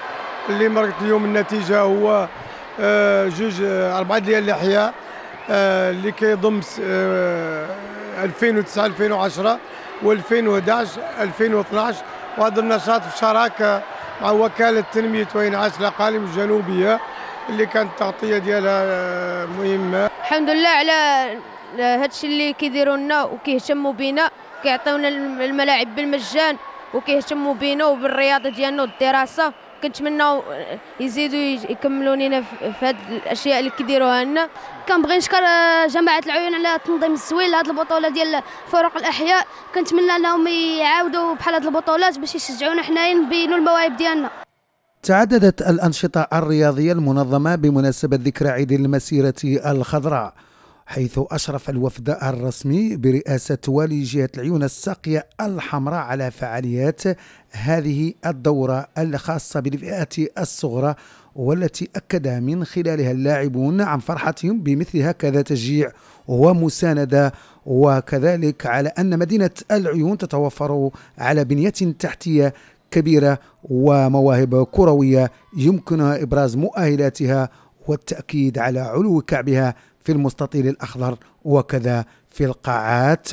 S51: اللي مرقت اليوم النتيجة هو آه، جوج آه، أربعة ديال الأحياء آه، اللي كيضم 2009 2010 و2011 2012 وهذا النشاط في شراكة مع وكاله تنميه وانعاش الاقاليم الجنوبية اللي كانت التغطية ديالها مهمة.
S52: الحمد لله على هادشي اللي كيديروا لنا وكيهتموا بينا كيعطيونا الملاعب بالمجان وكيهتموا بينا وبالرياضه ديالنا والدراسة. كنتمناو يزيدوا يكملوا لنا في هاد الأشياء اللي كيديروها لنا.
S53: كنبغي نشكر جماعة العيون على التنظيم الزوين لهاد البطولة ديال فرق الأحياء. كنتمنى أنهم يعاودوا بحال هاد البطولات باش يشجعونا حنايا نبينوا المواهب ديالنا.
S50: تعددت الأنشطة الرياضية المنظمة بمناسبة ذكرى عيد المسيرة الخضراء. حيث أشرف الوفد الرسمي برئاسة والي جهة العيون الساقية الحمراء على فعاليات هذه الدورة الخاصة بالفئات الصغرى والتي أكد من خلالها اللاعبون عن فرحتهم بمثل هكذا تشجيع ومساندة وكذلك على أن مدينة العيون تتوفر على بنية تحتية كبيرة ومواهب كروية يمكنها إبراز مؤهلاتها والتأكيد على علو كعبها في المستطيل الأخضر وكذا في القاعات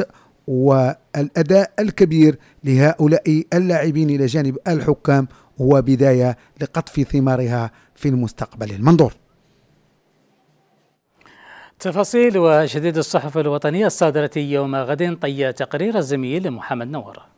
S50: والأداء الكبير لهؤلاء اللاعبين إلى جانب الحكام هو بداية لقطف ثمارها في المستقبل المنظور.
S1: تفاصيل وشديد الصحف الوطنية الصادرة يوم غد طي تقرير الزميل محمد نور.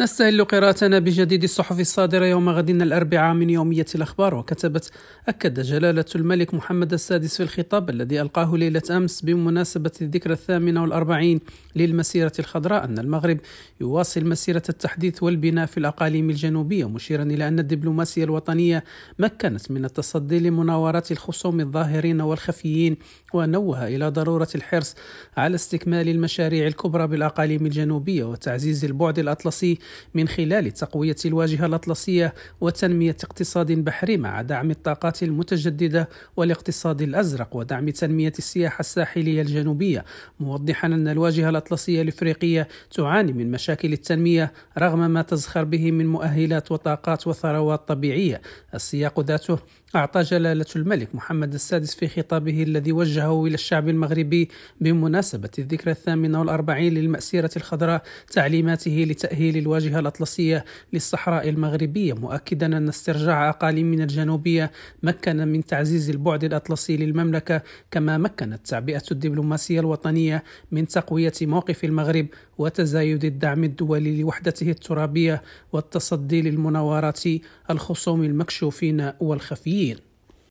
S54: نستهل قراءتنا بجديد الصحف الصادرة يوم غد الأربعاء من يومية الأخبار وكتبت أكد جلالة الملك محمد السادس في الخطاب الذي ألقاه ليلة أمس بمناسبة الذكرى الثامنة والأربعين للمسيرة الخضراء أن المغرب يواصل مسيرة التحديث والبناء في الأقاليم الجنوبية مشيرا إلى أن الدبلوماسية الوطنية مكنت من التصدي لمناورات الخصوم الظاهرين والخفيين ونوه إلى ضرورة الحرص على استكمال المشاريع الكبرى بالأقاليم الجنوبية وتعزيز البعد الأطلسي من خلال تقوية الواجهة الأطلسية وتنمية اقتصاد بحري مع دعم الطاقات المتجددة والاقتصاد الأزرق ودعم تنمية السياحة الساحلية الجنوبية موضحا أن الواجهة الأطلسية الإفريقية تعاني من مشاكل التنمية رغم ما تزخر به من مؤهلات وطاقات وثروات طبيعية. السياق ذاته أعطى جلالة الملك محمد السادس في خطابه الذي وجهه إلى الشعب المغربي بمناسبة الذكرى الثامنة والأربعين للمأسيرة الخضراء تعليماته لتأهيل الواجهة الأطلسية للصحراء المغربية مؤكدا أن استرجاع أقاليم الجنوبية مكن من تعزيز البعد الأطلسي للمملكة كما مكنت تعبئة الدبلوماسية الوطنية من تقوية موقف المغرب وتزايد الدعم الدولي لوحدته الترابية والتصدي للمناورات الخصوم المكشوفين والخفيين.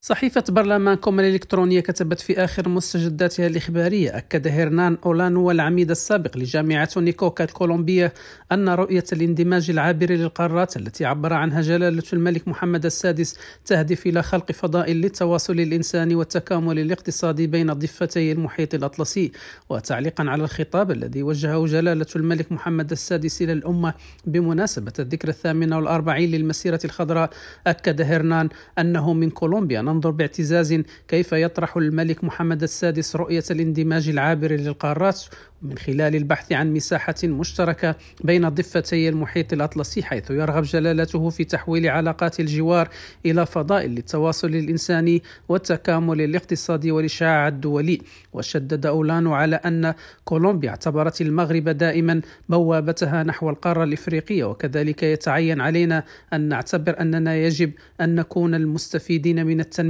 S54: صحيفة برلمانكم الإلكترونية كتبت في آخر مستجداتها الإخبارية أكد هيرنان أولانو والعميد السابق لجامعة نيكوكا الكولومبية أن رؤية الاندماج العابر للقارات التي عبر عنها جلالة الملك محمد السادس تهدف إلى خلق فضاء للتواصل الإنساني والتكامل الاقتصادي بين ضفتي المحيط الأطلسي. وتعليقا على الخطاب الذي وجهه جلالة الملك محمد السادس إلى الأمة بمناسبة الذكرى الثامنة والأربعين للمسيرة الخضراء أكد هيرنان أنه من كولومبيا ننظر باعتزاز كيف يطرح الملك محمد السادس رؤية الاندماج العابر للقارات من خلال البحث عن مساحة مشتركة بين ضفتي المحيط الأطلسي حيث يرغب جلالته في تحويل علاقات الجوار إلى فضاء للتواصل الإنساني والتكامل الاقتصادي والإشعاع الدولي. وشدد أولانو على أن كولومبيا اعتبرت المغرب دائما بوابتها نحو القارة الإفريقية وكذلك يتعين علينا أن نعتبر أننا يجب أن نكون المستفيدين من التنمية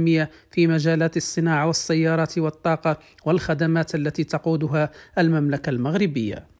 S54: في مجالات الصناعة والسيارات والطاقة والخدمات التي تقودها المملكة المغربية.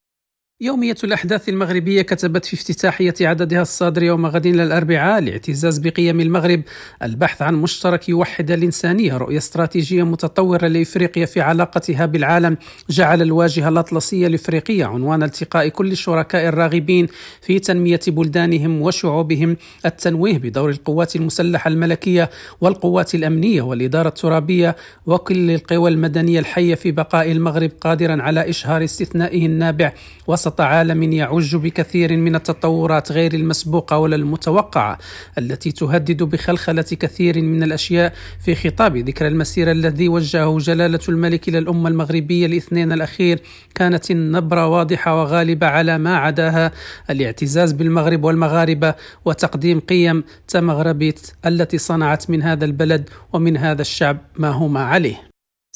S54: يومية الأحداث المغربية كتبت في افتتاحية عددها الصادر يوم غد الأربعاء الاعتزاز بقيم المغرب. البحث عن مشترك يوحد الإنسانية رؤية استراتيجية متطورة لإفريقيا في علاقتها بالعالم. جعل الواجهة الأطلسية الإفريقية عنوان التقاء كل الشركاء الراغبين في تنمية بلدانهم وشعوبهم. التنويه بدور القوات المسلحة الملكية والقوات الأمنية والإدارة الترابية وكل القوى المدنية الحية في بقاء المغرب قادرا على إشهار استثنائه النابع. وسط وسط عالم يعج بكثير من التطورات غير المسبوقة ولا المتوقعة التي تهدد بخلخلة كثير من الأشياء في خطاب ذكرى المسيره الذي وجهه جلالة الملك إلى الأمة المغربية الاثنين الأخير كانت النبرة واضحة وغالبة على ما عداها الاعتزاز بالمغرب والمغاربة وتقديم قيم تمغربيت التي صنعت من هذا البلد ومن هذا الشعب ما هما عليه.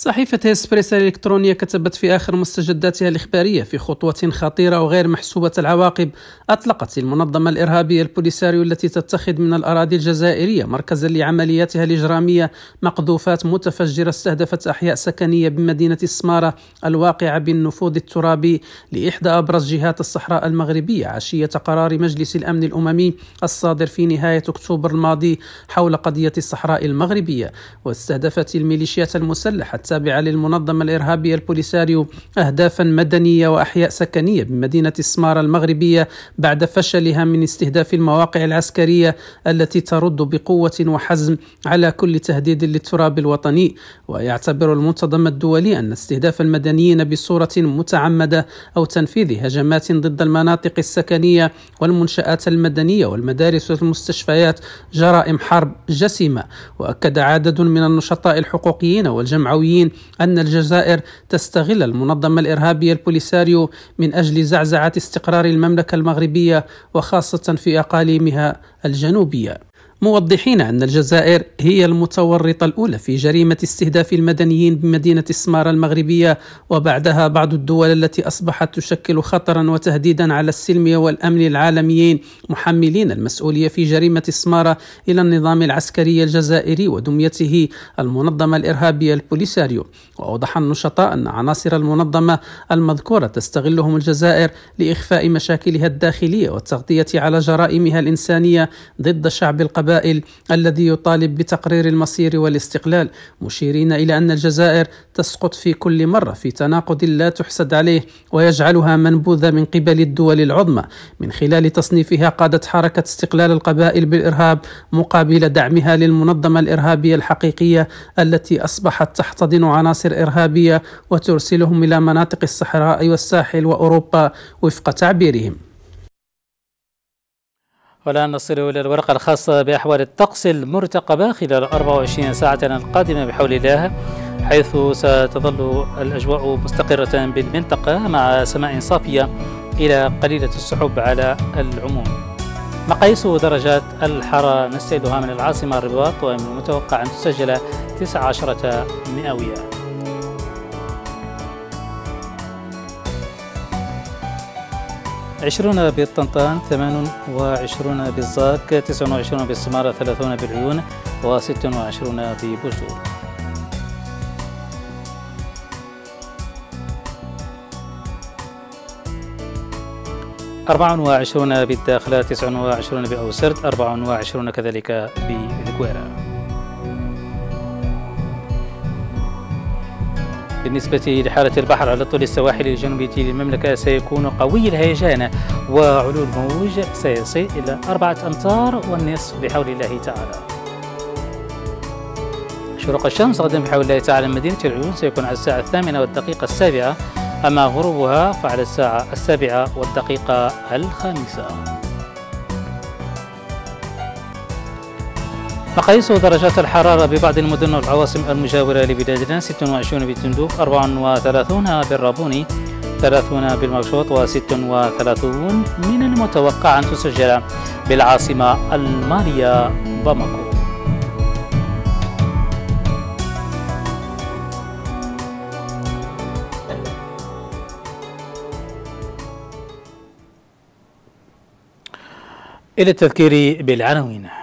S54: صحيفة إسبريس الإلكترونية كتبت في آخر مستجداتها الإخبارية في خطوة خطيرة وغير محسوبة العواقب أطلقت المنظمة الإرهابية البوليساريو التي تتخذ من الأراضي الجزائرية مركزا لعملياتها الإجرامية مقذوفات متفجرة استهدفت أحياء سكنية بمدينة السمارة الواقعة بالنفوذ الترابي لإحدى أبرز جهات الصحراء المغربية عشية قرار مجلس الأمن الأممي الصادر في نهاية أكتوبر الماضي حول قضية الصحراء المغربية واستهدفت الميليشيات المسلحة التابعة للمنظمة الإرهابية البوليساريو أهدافا مدنية وأحياء سكنية بمدينة السمارة المغربية بعد فشلها من استهداف المواقع العسكرية التي ترد بقوة وحزم على كل تهديد للتراب الوطني. ويعتبر المنتظم الدولي أن استهداف المدنيين بصورة متعمدة أو تنفيذ هجمات ضد المناطق السكنية والمنشآت المدنية والمدارس والمستشفيات جرائم حرب جسيمة. وأكد عدد من النشطاء الحقوقيين والجمعويين الدوليين أن الجزائر تستغل المنظمة الإرهابية البوليساريو من أجل زعزعة استقرار المملكة المغربية وخاصة في أقاليمها الجنوبية. موضحين أن الجزائر هي المتورطة الأولى في جريمة استهداف المدنيين بمدينة السمارة المغربية وبعدها بعض الدول التي أصبحت تشكل خطرا وتهديدا على السلم والأمن العالميين محملين المسؤولية في جريمة السمارة إلى النظام العسكري الجزائري ودميته المنظمة الإرهابية البوليساريو. وأوضح النشطاء أن عناصر المنظمة المذكورة تستغلهم الجزائر لإخفاء مشاكلها الداخلية والتغطية على جرائمها الإنسانية ضد شعب القبائل القبائل الذي يطالب بتقرير المصير والاستقلال مشيرين إلى أن الجزائر تسقط في كل مرة في تناقض لا تحسد عليه ويجعلها منبوذة من قبل الدول العظمى. من خلال تصنيفها قادت حركة استقلال القبائل بالإرهاب مقابل دعمها للمنظمة الإرهابية الحقيقية التي أصبحت تحتضن عناصر إرهابية وترسلهم إلى مناطق الصحراء والساحل وأوروبا وفق تعبيرهم.
S1: والآن نصل إلى الورقة الخاصة بأحوال الطقس المرتقبة خلال 24 ساعة القادمة بحول الله حيث ستظل الأجواء مستقرة بالمنطقة مع سماء صافية إلى قليلة السحب على العموم. مقاييس درجات الحرارة نستعدها من العاصمة الرباط ومن المتوقع أن تسجل 19 مئوية. عشرون بالطنطان ثمان وعشرون بالزاك تسع وعشرون بالسمارة ثلاثون بالعيون وست وعشرون ببجور أربع وعشرون بالداخلة تسع وعشرون بأوسرد أربع وعشرون كذلك بالكويرة بالنسبة لحالة البحر على طول السواحل الجنوبية للمملكة سيكون قوي الهيجان وعلو الموج سيصل إلى أربعة أمتار والنصف بحول الله تعالى. شروق الشمس غدا بحول الله تعالى. مدينة العيون سيكون على الساعة الثامنة والدقيقة السابعة أما غروبها فعلى الساعة السابعة والدقيقة الخامسة. مقاييس درجات الحرارة ببعض المدن والعواصم المجاورة لبلادنا 26 بتندوف 34 بالرابوني 30 بالمرشوط و36 من المتوقع أن تسجل بالعاصمة المالية باماكو. إلى التذكير بالعناوين.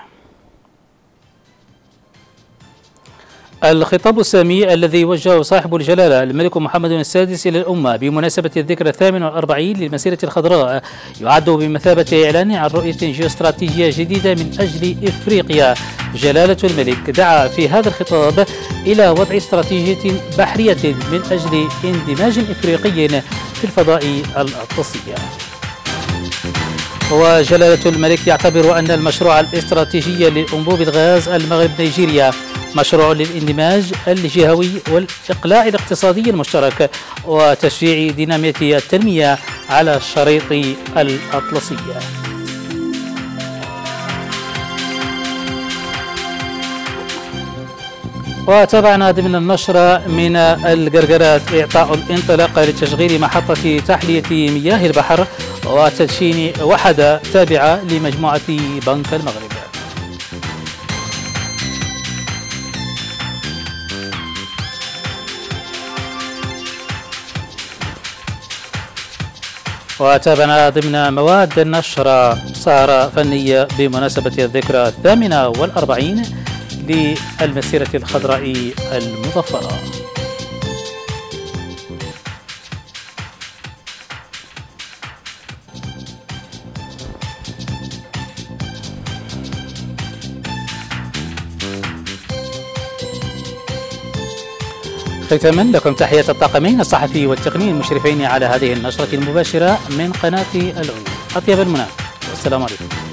S1: الخطاب السامي الذي وجهه صاحب الجلالة الملك محمد السادس إلى الأمة بمناسبة الذكرى الثامن والأربعين للمسيرة الخضراء يعد بمثابة إعلان عن رؤية جيوستراتيجية جديدة من أجل إفريقيا. جلالة الملك دعا في هذا الخطاب إلى وضع استراتيجية بحرية من أجل اندماج إفريقي في الفضاء الأطلسي وجلالة الملك يعتبر أن المشروع الاستراتيجي لأنبوب الغاز المغرب نيجيريا مشروع للاندماج الجهوي والإقلاع الاقتصادي المشترك وتشجيع دينامية التنمية على الشريط الأطلسي. وتابعنا ضمن النشرة من القرقرات إعطاء الانطلاق لتشغيل محطة تحلية مياه البحر وتدشين وحدة تابعة لمجموعة بنك المغرب. وتابعنا ضمن مواد النشر سهرة فنية بمناسبة الذكرى الثامنة والأربعين للمسيرة الخضراء المظفرة. ختاما لكم تحية الطاقمين الصحفي والتقني المشرفين على هذه النشرة المباشرة من قناة العيون أطيب المنى والسلام عليكم.